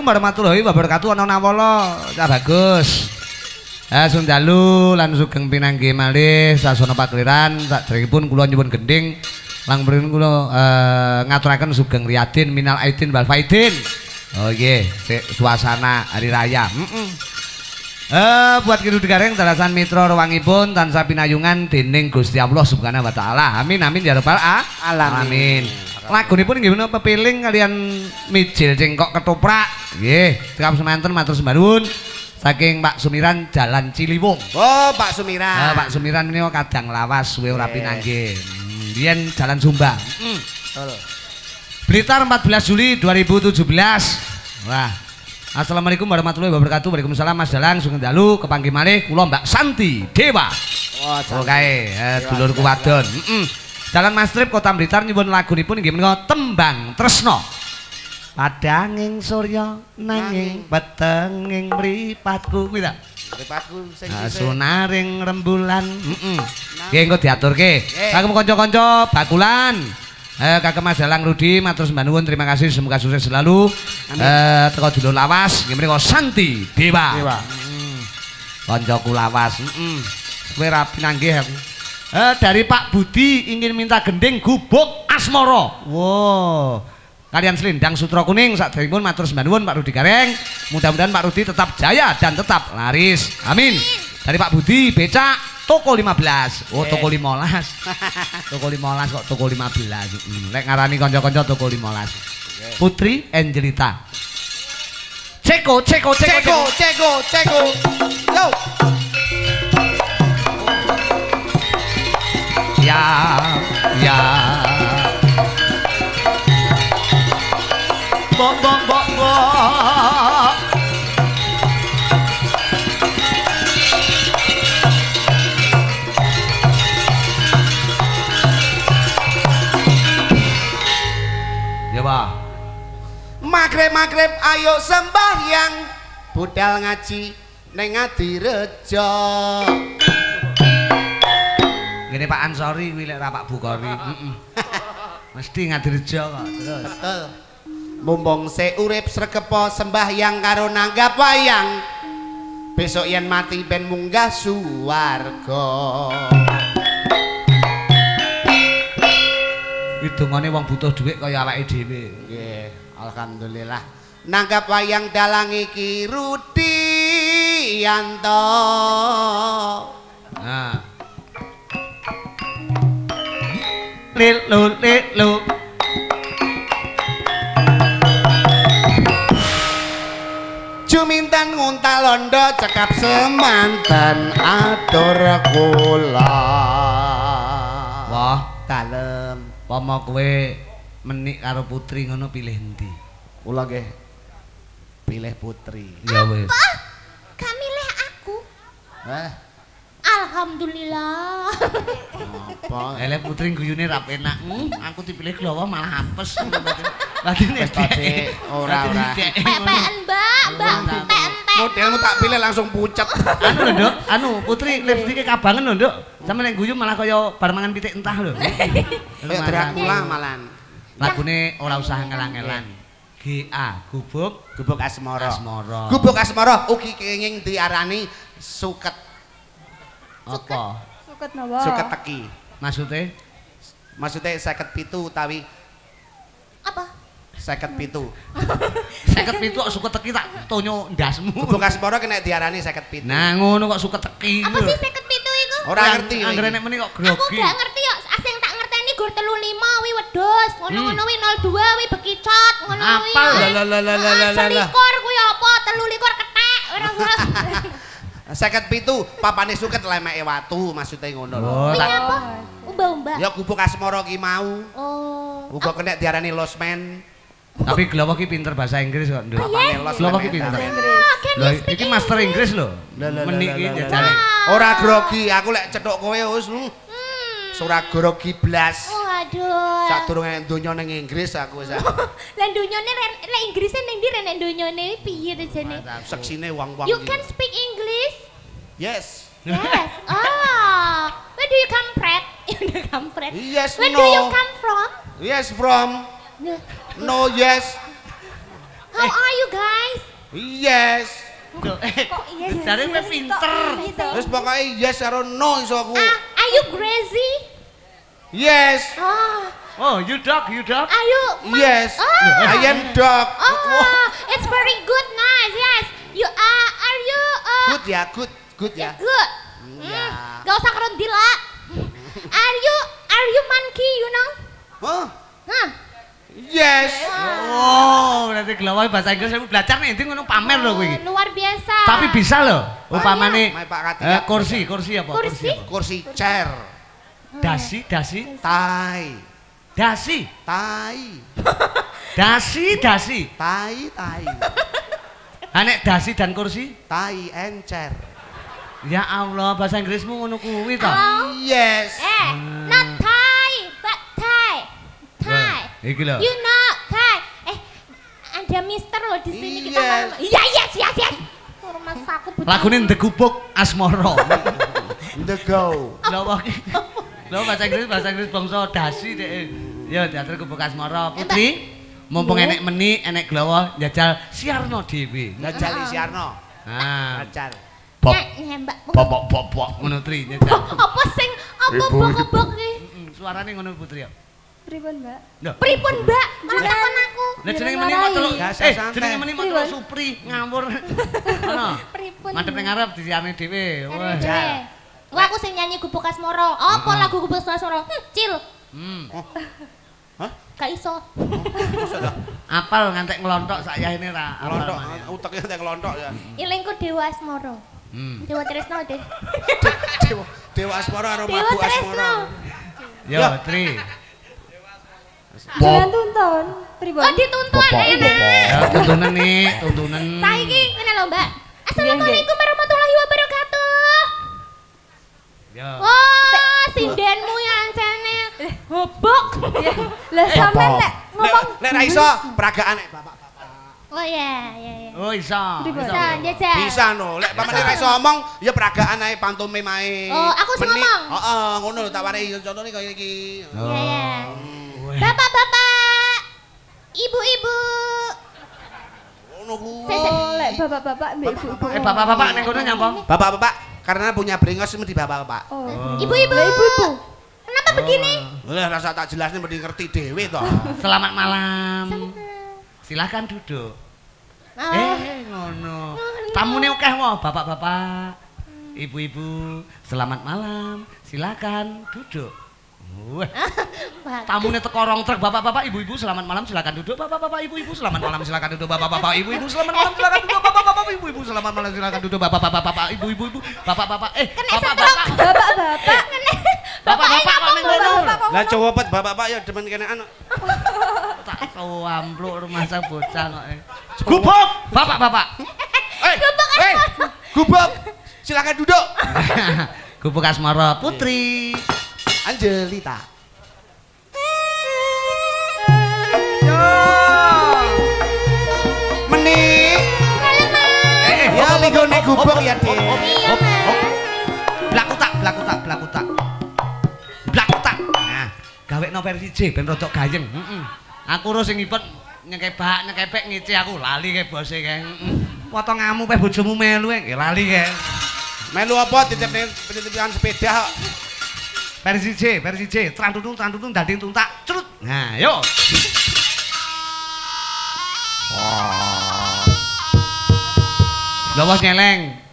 A: Assalamualaikum warahmatullahi wabarakatuh. Ana nawala, Cak Bagus. Eh sundalu lan sugeng pinanggi malih sasana pakliran sakderengipun kula nyuwun gending lang mripun kula eh, ngaturaken sugeng riyadin minal aidin wal faidin. Oh nggih, sik suasana hari raya. Heeh. Eh buat kiru digareng dalasan mitra rawangipun tansah pinayungan dening Gusti Allah Subhanahu wa taala. Amin amin ya rabbal alamin. Lagunipun nggih menapa pepiling kalian mijil cengkok ketoprak. Nggih, cekap semanten matur sembahun saking Pak Sumiran Jalan Ciliwung.
B: Oh, Pak Sumiran.
A: Pak Sumiran ini kadang lawas suwe ora pinanggih. Hmm, Biyen Jalan Sumba. Hmm.
B: Betul.
A: Blitar 14 Juli 2017. Wah. Assalamualaikum warahmatullahi wabarakatuh. Waalaikumsalam Mas Dalang Sugeng Dalu kepanggih malih kula Mbak Santi Dewa.
B: Wah,
A: Oke, eh, dulurku wadon. Heeh. Jalan Mas Trip Kota Blitar nyuwun lagunipun inggih menika Tembang Tresno. Padanging surya nanging petenging mripatku kuwi ta.
B: Mripatku sing sisih.
A: Sunaring rembulan. Heeh. Nggih engko diaturke. Kagem kanca-kanca bakulan. Eh kagem Mas Dalang Rudi matur sembah nuwun terima kasih semoga sukses selalu. Eh teko dulur lawas nggih menika Santi Dewa.
G: Dewa.
A: Kancaku lawas. Heeh. Kowe ra pinanggih aku. Eh dari Pak Budi ingin minta gending gubuk asmara. Wow. Kalian selendang sutra kuning saat pun matur sembah nuwun Pak Rudi Gareng. Mudah-mudahan Pak Rudi tetap jaya dan tetap laris. Amin. Dari Pak Budi becak toko 15. Oh, toko 15. toko 15 kok toko 15. Hmm, lek ngarani kanca-kanca toko 15. Putri Angelita. Ceko, ceko, ceko,
B: Ceko, ceko, ceko. Yo.
A: Ya, ya. bom bom bom bom Dewa
B: Magrib magrib ayo sembahyang budal ngaji ning adireja
A: Ngene Pak Ansori, kuwi lek ra Pak Bukori. Heeh. Mesti Ngadirejo kok. Terus.
B: Betul. Mumpung se urip sregepo sembahyang karo nanggap wayang. Besok yen mati ben munggah suwarga.
A: Hidungane wong butuh dhuwit kaya awake dhewe.
B: Nggih, alhamdulillah. Nanggap wayang dalang iki Rudianto.
A: Nah. Lilu lilu.
B: Juminten nguntal londo cekap semanten atur kula.
A: Wah,
B: dalem.
A: pomo kowe menik karo putri ngono pilih endi?
B: Kula nggih pilih putri.
A: Ya wis.
C: Ah, gak milih aku.
B: Eh,
C: Alhamdulillah.
B: apa?
A: Ele putri guyune ra penak. Hmm, aku dipilih glowo malah apes.
B: Ora, ora.
C: Pepean, Mbak, Mbak, pente.
B: Modelmu tak pilih langsung pucet.
A: Anu lho, Nduk, anu putri lipstike kabangen lho, Nduk. Sampe nek guyu malah kaya bar mangan pitik entah lho.
B: Kayak Dracula malan.
A: Lagune ora usah ngelang-elang. GA, gubuk
B: Gubuk asmara.
A: asmara.
B: Gubuk asmara ugi kenging diarani suket
A: apa?
E: Suket napa?
B: suket teki.
A: Maksudnya?
B: Maksudnya seket pitu utawi
C: Apa?
B: Seket pitu.
A: Seket pitu kok suka teki tak tonyo ndasmu.
B: Gubuk asmara kena diarani seket pitu.
A: Nah, ngono kok suka teki.
C: Apa sih seket pitu iku?
B: Ora ngerti.
A: Anggere
B: iki.
A: nek meni kok
C: Aku
A: grogi.
C: gak ngerti ya, asing tak ngerteni gur 35 wi wedhus, ngono-ngono wi 02 wi bekicot, ngono wi.
A: Apal.
B: Lah, lah, lah, lah, lah, lah.
C: Selikur kuwi apa? 23 kethek. Ora ora.
B: Seket pitu papane suket lemeke watu maksudnya ngono lho.
A: Oh,
C: Ini
A: tak
C: apa? Umba-umba.
B: Ya gubuk asmara ki mau.
C: Oh.
B: Uga kena diarani losmen.
A: Tapi Glowo ki pinter bahasa Inggris kok, Nduk.
B: Papane los.
A: Glowo ki pinter.
C: Ah,
A: Lho, iki master Inggris lho.
B: Lah, lah, lah,
A: Menik
B: lah,
A: iki jajane.
B: Ora grogi, aku lek cetok kowe wis hmm, ora grogi blas.
C: Waduh.
B: Sadurunge donya ning Inggris aku wis.
C: Lah dunyane ren- lek Inggrise ning ndi ren nek dunyane piye rejane?
B: Seksine wong-wong
C: You can speak English?
B: Yes.
C: Yes. Ah. Where do you come from? You come from.
B: Yes,
C: Where
B: no.
C: do you come from?
B: Yes from. No yes.
C: How are you guys?
B: Yes.
A: Loh, eh,
E: Kok iya sih?
A: Jare kowe pinter.
C: Gitu.
B: Wis pokoke yes karo no iso aku.
C: Ah, are you crazy?
B: Yes.
C: Ah,
A: Oh, you dog, you dog.
C: are you?
B: Yes.
C: Ah.
B: I am dog.
C: Oh, it's very good, nice. Yes. You are. Are you? Uh,
B: Good ya, good. Good ya.
C: Good.
B: Iya.
C: Hmm, Gak usah kerondila. Are you? Are you monkey? You know?
B: Huh? Yes.
A: Oh, berarti Glowo bahasa Inggris aku belajar nih, itu ngono pamer lho kowe iki.
C: Luar biasa.
A: Tapi bisa loh, umpamane
B: Katika.
A: eh, kursi, kursi apa?
C: Kursi?
B: Kursi chair.
A: Dasi, dasi,
B: Tai.
A: dasi,
B: Tai.
A: dasi, dasi.
B: Tai, tai.
A: Anek dasi dan kursi?
B: Tai and chair.
A: Ya Allah, bahasa Inggrismu ngono kuwi to.
C: Hello?
B: Yes.
C: Eh, not
A: Iki lho.
C: You know Thai. Eh, ada Mister loh di sini kita malam. Iya, yes, yes, yes. Rumah saku betul.
A: Lagune The Gubuk Asmoro.
B: The go.
A: Glowo ki. Glowo bahasa Inggris, bahasa Inggris bangsa dasi dek. Ya teater Gubuk Asmoro. Putri, mumpung enek meni, enek Glowo njajal siarno dhewe.
B: Ngajali Siarno.
A: Ah,
B: Ngajar.
A: pop
C: Nyek, nyembak.
A: pop pop pop ngono tri njajal.
C: Apa sing apa bok-bok ki?
A: Heeh, suarane ngono Putri ya.
E: Pripun, Mbak?
A: Lho,
C: Pripun, Mbak? Malah takon aku.
A: Lah jenenge meni kok teluk.
B: marahi.
A: Eh,
B: Santai.
A: jenenge meni kok Supri ngawur. Ngono.
C: Pripun?
A: Madhep ning ngarep disiarne dhewe. Wah.
C: Wah, aku sing nyanyi gubuk asmoro. Apa lagu gubuk asmoro? Hmm, cil.
A: Hmm.
B: Hah?
C: Gak iso.
A: Apal ngantek ngelontok sak yahene ra.
B: Ngelontok, uteknya teh ngelontok ya.
C: Ilingku Dewa Asmoro.
A: Hmm.
C: Dewa Tresno deh.
B: Dewa, Dewa Asmara karo Mabu
C: Tresno.
B: Asmara.
A: Yo,
B: Ya.
A: Tri.
E: Jangan tuntun. Pripun?
C: Oh, dituntun enak.
A: Ya tuntunan nih, tuntunan.
C: Saiki ngene lho, Mbak. Assalamualaikum warahmatullahi wabarakatuh.
A: Ya.
C: Wah, sindenmu ya ancene. Hobok.
E: Lah sampean lek
B: Lek
E: ngomong
B: lek ra iso peragaan nek bapak-bapak.
C: Oh ya, ya, ya.
A: Oh iso.
C: Bisa, jajal.
B: Bisa no, lek pamane ra iso ngomong ya peragaan ae pantomim ae.
C: Oh, aku sing ngomong?
B: Heeh, ngono lho tak warai contone kaya iki.
C: Ya, ya. Bapak-bapak, ibu-ibu.
B: Ngono ku.
C: Sese.
E: Oh, lek bapak-bapak mbek ibu-ibu.
A: Eh bapak-bapak ning kono nyapa?
B: Bapak-bapak, karena punya brengos mesti bapak-bapak.
E: Oh.
C: Ibu-ibu.
E: Lah, ibu-ibu.
C: Kenapa begini?
B: Lah rasa tak jelasnya mesti ngerti dhewe to.
A: Selamat malam. Silakan duduk.
C: Oh.
A: Eh, ngono. Tamune akeh wae, bapak-bapak. Ibu-ibu, selamat malam. Silakan duduk. Wah,
C: Bagus.
A: tamune teko rong truk, bapak-bapak, ibu-ibu, selamat malam, silakan duduk. Bapak-bapak, ibu-ibu, selamat malam, silakan duduk. Bapak-bapak, ibu-ibu, selamat malam, silakan duduk. Bapak-bapak, ibu-ibu, selamat malam, silakan duduk. Bapak-bapak, ibu-ibu, ibu, bapak-bapak, eh, bapak-bapak.
E: Bapak-bapak.
A: Bapak-bapak ning kono.
B: Lah cowok bapak-bapak ya demen kenean.
A: Tak tau ampluk rumah saya bocah kok. eh. Gubuk, bapak-bapak.
B: Eh, eh, gubuk. Silakan duduk.
A: Gubuk Asmara Putri.
B: Angelita. Menik.
A: Eh, eh,
B: Ya ligone gubuk ya, Dik.
C: Iya, Mas.
A: Blaku tak, blaku tak, blaku tak. Blaku tak. Nah, gawe no versi J ben rodok gayeng. Heeh. Aku ro sing ngipet nyekebak nyekepek ngici aku lali ke bose kae. Heeh. Potongamu pe bojomu melu eh. lali kae.
B: Melu apa titip titipan sepeda kok.
A: Versi J, versi J, trantutung trantutung dadi tuntak. Crut. Nah, yo. Gawas nyeleng.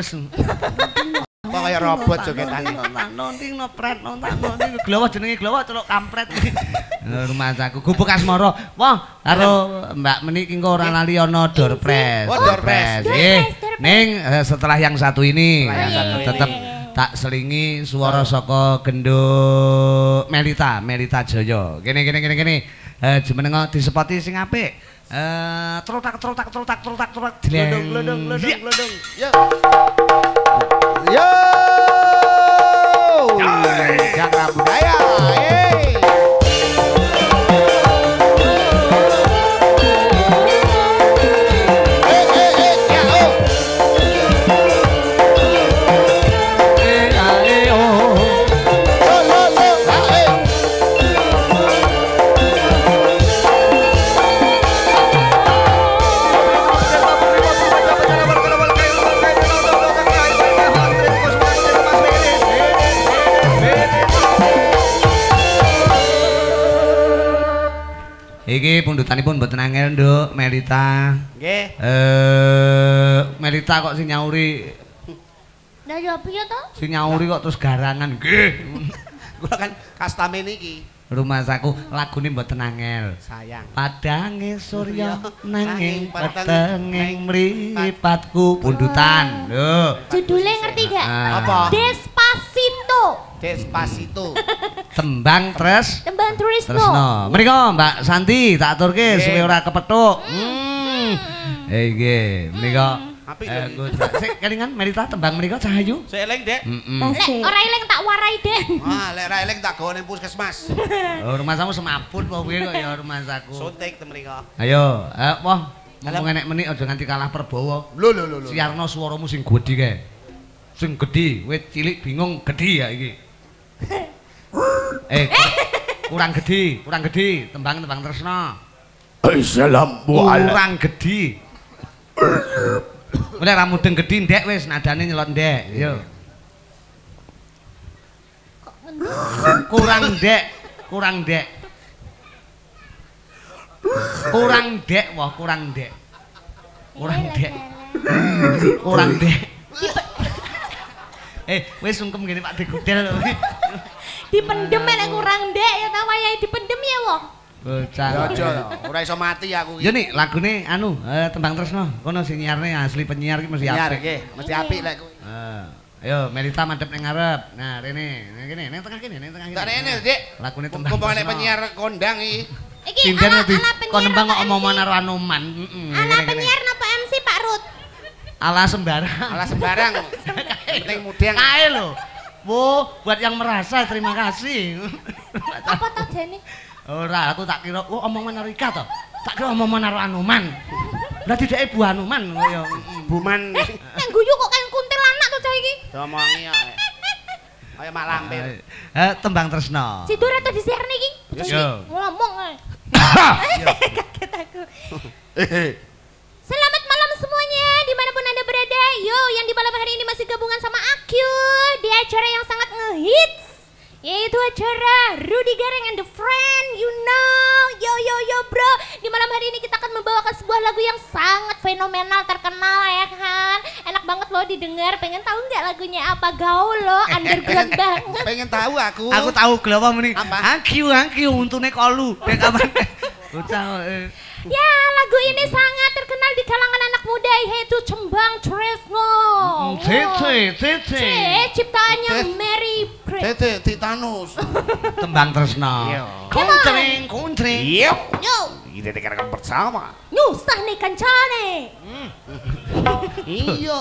A: Luwes
G: Kok kaya robot jogetane.
A: nonting nopret nonting nonting glowo jenenge glowo celuk kampret. Eh, rumah saku gubuk asmara wah karo mbak meni ki engko ora lali ana door press.
G: Oh, door press.
A: nggih ning eh, setelah yang satu ini
G: ini.
A: tetep tak selingi suara saka genduk Melita Melita Jaya. Kene kene kene kene eh jumenengo disepoti sing apik Eh, terotak terotak terotak terotak terotak.
B: Glodong glodong glodong ya. glodong. Ya. Yo.
G: Yo. Jakarta budaya.
A: Pundutanipun mboten angel, Nduk, Melita.
B: Nggih.
A: Eh, Melita kok sing nyauri,
C: Lah ya piye to?
A: sing nyauri kok terus garangan. Nggih.
B: Kula kan kastame niki.
A: Rumah saku lagune mboten angel.
B: Sayang.
A: Padange surya nanging
B: Nanging
A: petenging mripatku pundutan. Lho.
C: Judulnya ngerti gak?
A: Ah.
B: Apa?
C: Despacito.
B: Despacito.
A: Tembang terus
C: Tembang turismo.
A: Tresno. Menika Mbak Santi tak aturke suwe ora kepethuk. Hmm. Eh nggih, menika
B: Apik
A: eh
B: lho.
A: Sik kelingan Melita tembang menika Cahayu.
B: Saya eleng, Dek.
A: Heeh.
C: Lek ora eling tak warai, Dek.
B: Wah, lek ra eleng tak gawane puskesmas.
A: Oh, rumah samu semaput kok kuwi kok ya rumah saku.
B: Suntik mriko.
A: Ayo, eh wah, mumpung enek menit aja nganti kalah perbawa.
B: Lho lho lho.
A: Siarno swaramu sing gedhi kae. Sing gedhi, kowe cilik bingung gedhi ya iki. eh, kur- kurang gedhi, kurang gedhi, tembang-tembang tresna.
G: Assalamualaikum.
A: Kurang gedhi. Mulai ra mudeng gedhi ndek wis nadane nyelot ndek. Yo.
C: Kok
A: Kurang dek, kurang dek. Kurang dek, wah kurang dek. Kurang dek. Kurang dek. Eh, wis sungkem gini Pak Degudel.
C: Dipendem nek kurang dek ya ta wayahe dipendem ya wong.
A: Bocah.
B: Ya aja lho, ora iso mati aku
A: Yo
B: iki.
A: nih lagune anu eh, tembang tresno. Kono sing nyiarne asli penyiar iki mesti apik.
B: iki, mesti apik lek kuwi.
A: Eh, ayo Melita madhep ning ngarep. Nah, rene, ning kene, ning tengah kene, ning tengah kene.
B: Tak rene, Dik.
A: Lagune tembang.
B: Kumpul nek penyiar kondang iki.
C: Iki ala ala penyiar.
A: kon nembang kok omong-omongan karo Anoman. Heeh.
C: Ala penyiar napa MC Pak Rut?
A: Ala sembarang.
B: Alah sembarang. Penting mudeng.
A: Kae lho. Wo, buat yang merasa terima kasih.
C: Apa to jane?
A: Ora, aku tak kira oh omongan karo Ika to. Tak kira omongan karo Anoman. Berarti dhek ibu Anoman kaya. mm.
B: Buman
C: Nek guyu kok kan kuntilanak to cah iki.
B: diomongi kok. Kaya mak lampir.
A: Eh, tembang tresno.
C: Sidur atau disiarne iki?
A: Yo.
C: Cah iki Ngomong ae. Kaget aku. Yo, yang di malam hari ini masih gabungan sama aku di acara yang sangat ngehits, yaitu acara Rudy Gareng and the Friend. You know, yo yo yo bro. Di malam hari ini kita akan membawakan sebuah lagu yang sangat fenomenal, terkenal ya kan. Enak banget loh didengar. Pengen tahu nggak lagunya apa? Gaul loh, underground banget.
B: Pengen tahu aku.
A: Aku tahu glowo muni.
B: Apa?
A: Angkiu, angkiu untune kolu. Dek kapan? Bocah.
C: Ya, lagu ini sangat terkenal di kalangan anak muda yaitu Cembang Tresno.
A: Mm, Tete, tete.
C: C, ciptaannya Mary Prince.
B: Tete Titanus.
A: Tembang tresno.
B: Iya.
A: Kuntring, kuntring.
B: Iya.
C: Yo,
B: Kita dengarkan bersama.
C: nyusah nih kancane.
B: Iya.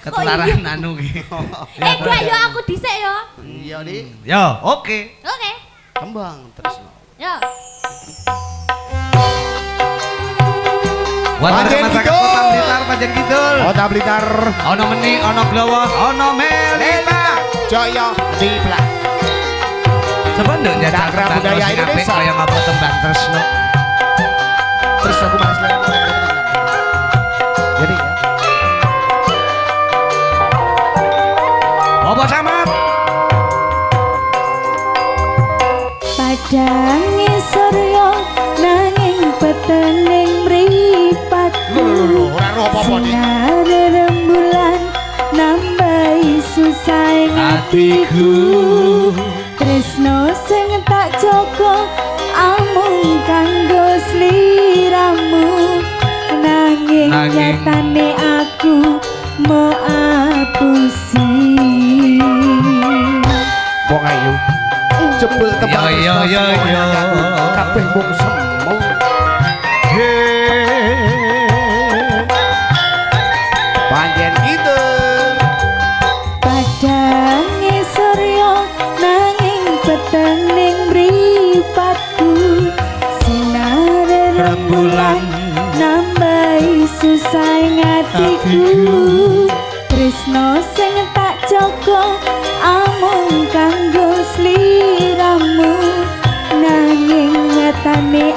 A: Ketularan anu ki.
C: Eh, enggak yo aku dhisik yo.
B: Iya, Dik.
A: Yo, oke.
C: Oke.
B: Kembang terus.
C: Yo.
A: Buat
B: Panjen
A: masyarakat
B: Kidul.
A: Kota Blitar, Panjen Kidul.
B: Kota Blitar.
A: Ono meni, ono glowo, ono melita.
B: Jaya Dipla.
A: Sebanduk jajal
B: Cakra
A: tembang
B: Budaya
A: terus sing apik
B: Indonesia.
A: kaya ngapa tembang tresno.
B: Terus aku malas lagi. Jadi ya.
A: Apa samar?
E: Padang Surya nanging petening Sinar rembulan nambahi susah
A: Hatiku.
E: Tresno sing tak jaga amung kanggo sliramu nanging
A: Nanging.
E: nyatane aku mau apusi
B: Wong ayu. Jebul
A: Yo, yo, yo, yo.
B: Kabeh mung
E: nambahi susah ing atiku Tresno sing tak jaga amung kanggo sliramu. Nanging nyatane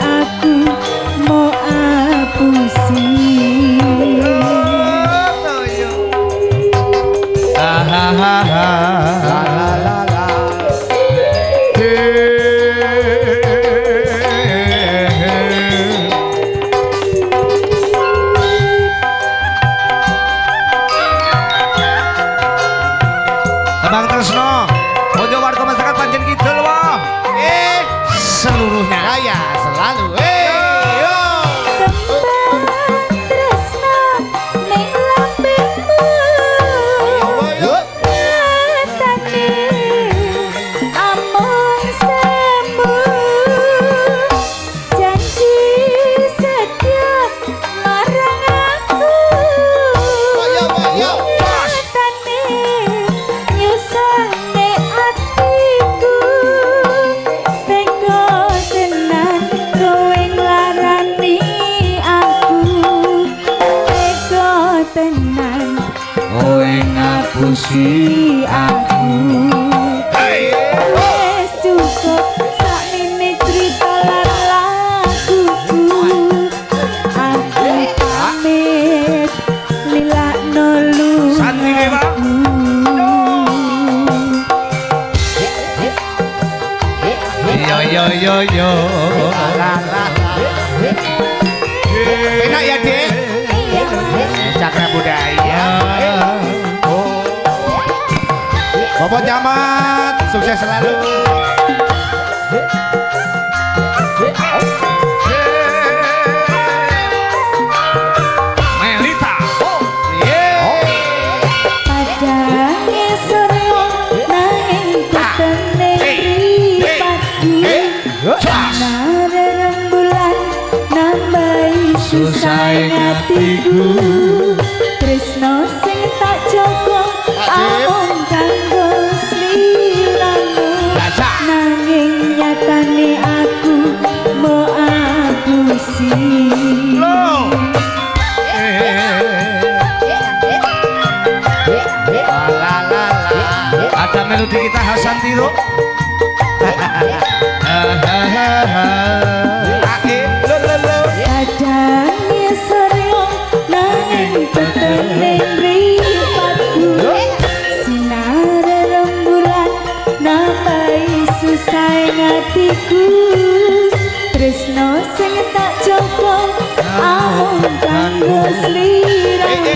E: kanggo sliramu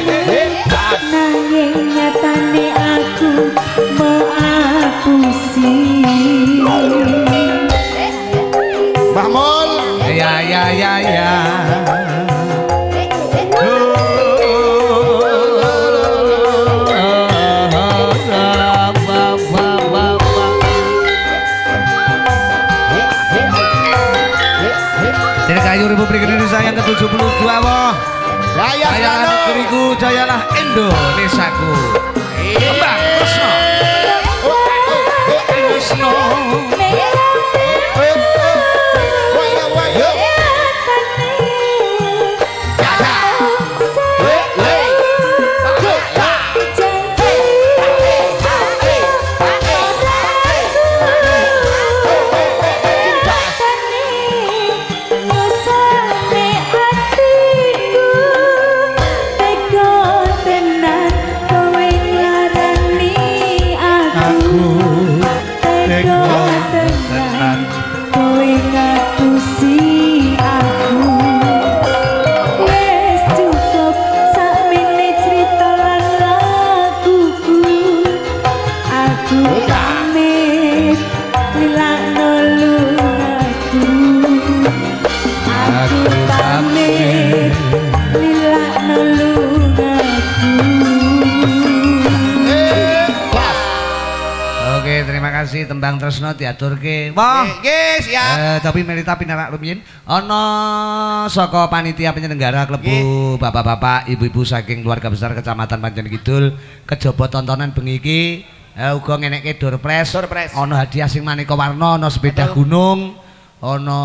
E: Nanging nyatane aku mau apusi
B: Mbah Mul,
A: Ya ya ya ya. Republik Indonesia yang ke-72 wah.
B: Jaya Jayalah
A: negeriku, jayalah Indonesaku. Tresno diaturke. Wah.
B: Nggih, siap.
A: Eh, tapi Melita pinarak rumiyin ana saka panitia penyelenggara klebu bapak-bapak, ibu-ibu saking keluarga besar Kecamatan Panjen Kidul kejaba tontonan bengi iki eh, uga ngenekke. Door prize. Ana hadiah sing maneka warna, ana sepeda
B: Betul.
A: gunung, ana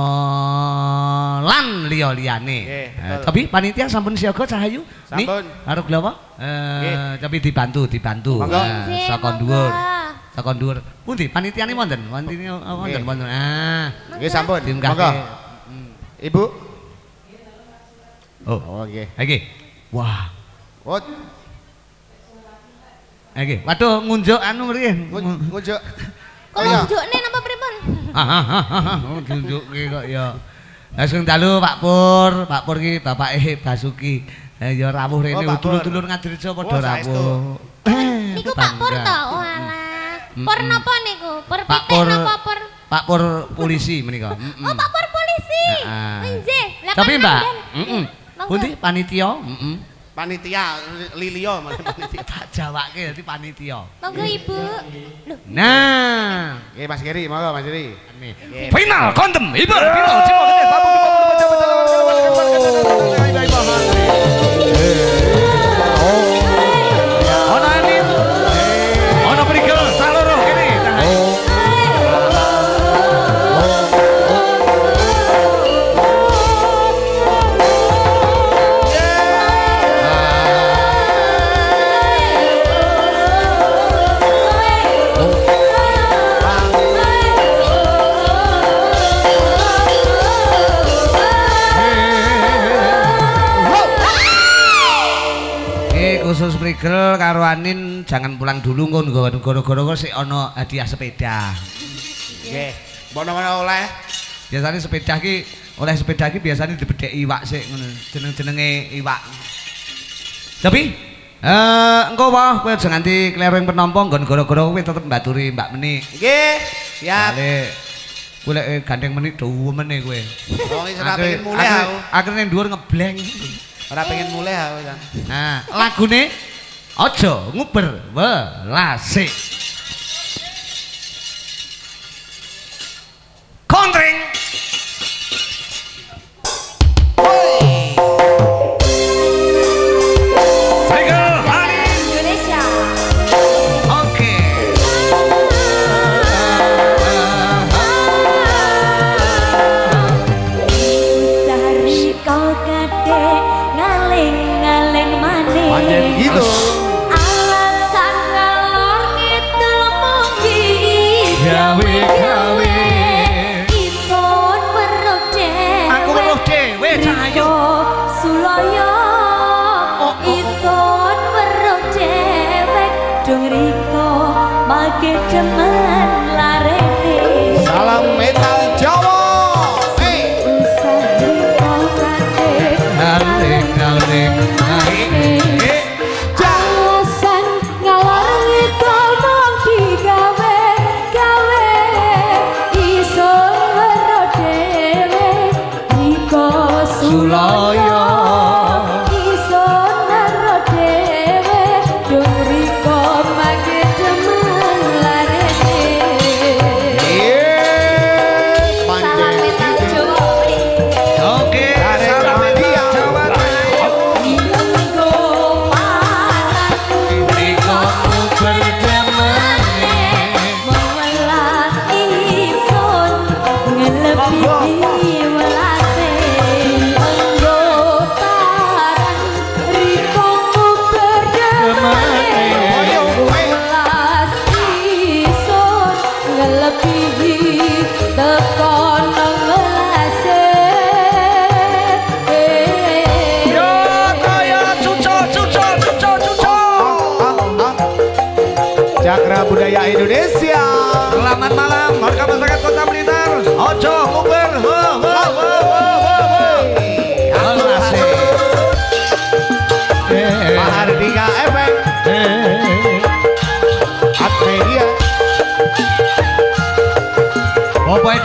A: lan liya-liyane.
B: Nggih,
A: Eh, tapi panitia sampun siaga Cahayu? Nih,
B: Sampun.
A: karo Glawa? Eh, tapi dibantu, dibantu. Eh, saka dhuwur. Saka dhuwur. Pundi panitiane wonten? Oh, wonten,
B: Nggih.
A: wonten. Ah.
B: Nggih sampun. Monggo. Ibu.
A: Oh,
B: Oh, nggih.
A: iki. Wah.
B: Oh,
A: Iki. Waduh ngunjuk anu mriki.
B: ngun- ngunjuk.
C: Kok
B: Kaya.
C: nunjukne napa pripun?
A: Oh, nunjukke kok ya. Lah sing dalu Pak Pur, Pak Pur iki bapake Basuki. Eh ya rawuh rene
B: Oh,
A: dulur-dulur ngadirjo padha
B: Oh,
A: rawuh.
C: Niku Pak Pur to? Oh. Pur napa niku? Pur
A: Pak
C: pitik
A: Pur
C: napa pur?
A: Pak Pur polisi menika.
C: Oh. Pak Pur polisi. Nggih. Lah
A: Tapi
C: kan
A: Mbak, heeh.
C: Monggo.
A: Pundi panitia? Heeh.
B: Panitia Lilio malah panitia.
A: Tak jawake dadi panitia.
C: Monggo Ibu. Loh,
A: Nah,
B: Nggih Mas Giri, monggo Mas Giri.
A: Final kontem Ibu Final Cimo Gede Sabung Prigel karo anin jangan pulang dulu ngono gara-gara sik ono hadiah sepeda.
B: Nggih. Bono-bono oleh.
A: Biasanya sepeda ki oleh sepeda ki biasanya dibedheki iwak sik ngono jeneng-jenenge iwak. Tapi
E: Eh, engko wae kowe aja nganti kleru ing penampa nggon gara-gara kowe tetep mbaturi Mbak Meni.
B: Nggih.
E: Balik. Kowe lek eh, gandeng Meni duwemene kowe.
B: Wong iki ora pengen mulai aku.
E: Akhire dhuwur ngebleng.
B: Ora pengen mulai aku, Jan.
E: Nah, lagune aja nguber welase. Kontring. Tiger
B: Hare
E: Hare Hare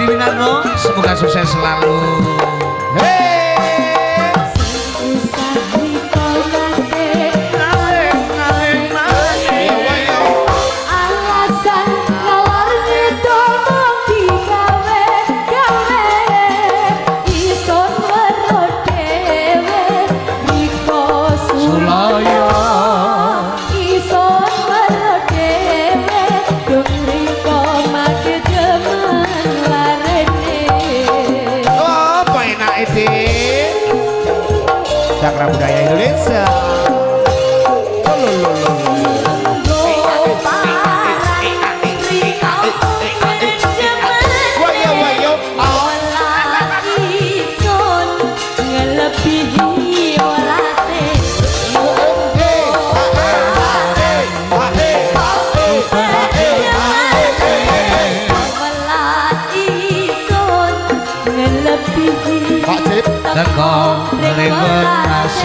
E: Winarno, semoga sukses selalu.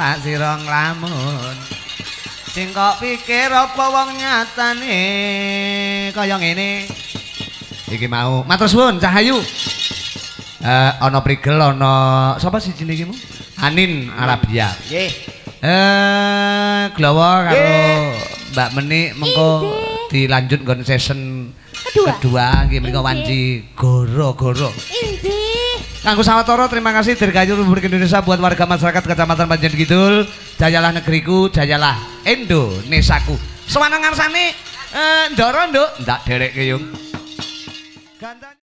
A: koplak sira nglamun. Sing kok pikir apa wong nyatane kaya ngene. Iki mau matur suwun Cahayu. Eh ana prigel ana sapa sih jenenge mu? Anin Arabia.
B: Nggih.
A: Eh Glawa karo. Mbak Menik mengko dilanjut nggon season
C: Kedua.
A: kedua nggih
C: Inggih.
A: wanci goro-goro. Kanggo sawetara terima kasih dari Gayur Republik Indonesia buat warga masyarakat Kecamatan Panjen Kidul. Jayalah negeriku, jayalah Indonesiaku. Sewanang ngarsane eh ndoro nduk, ndak derek yung. Gandane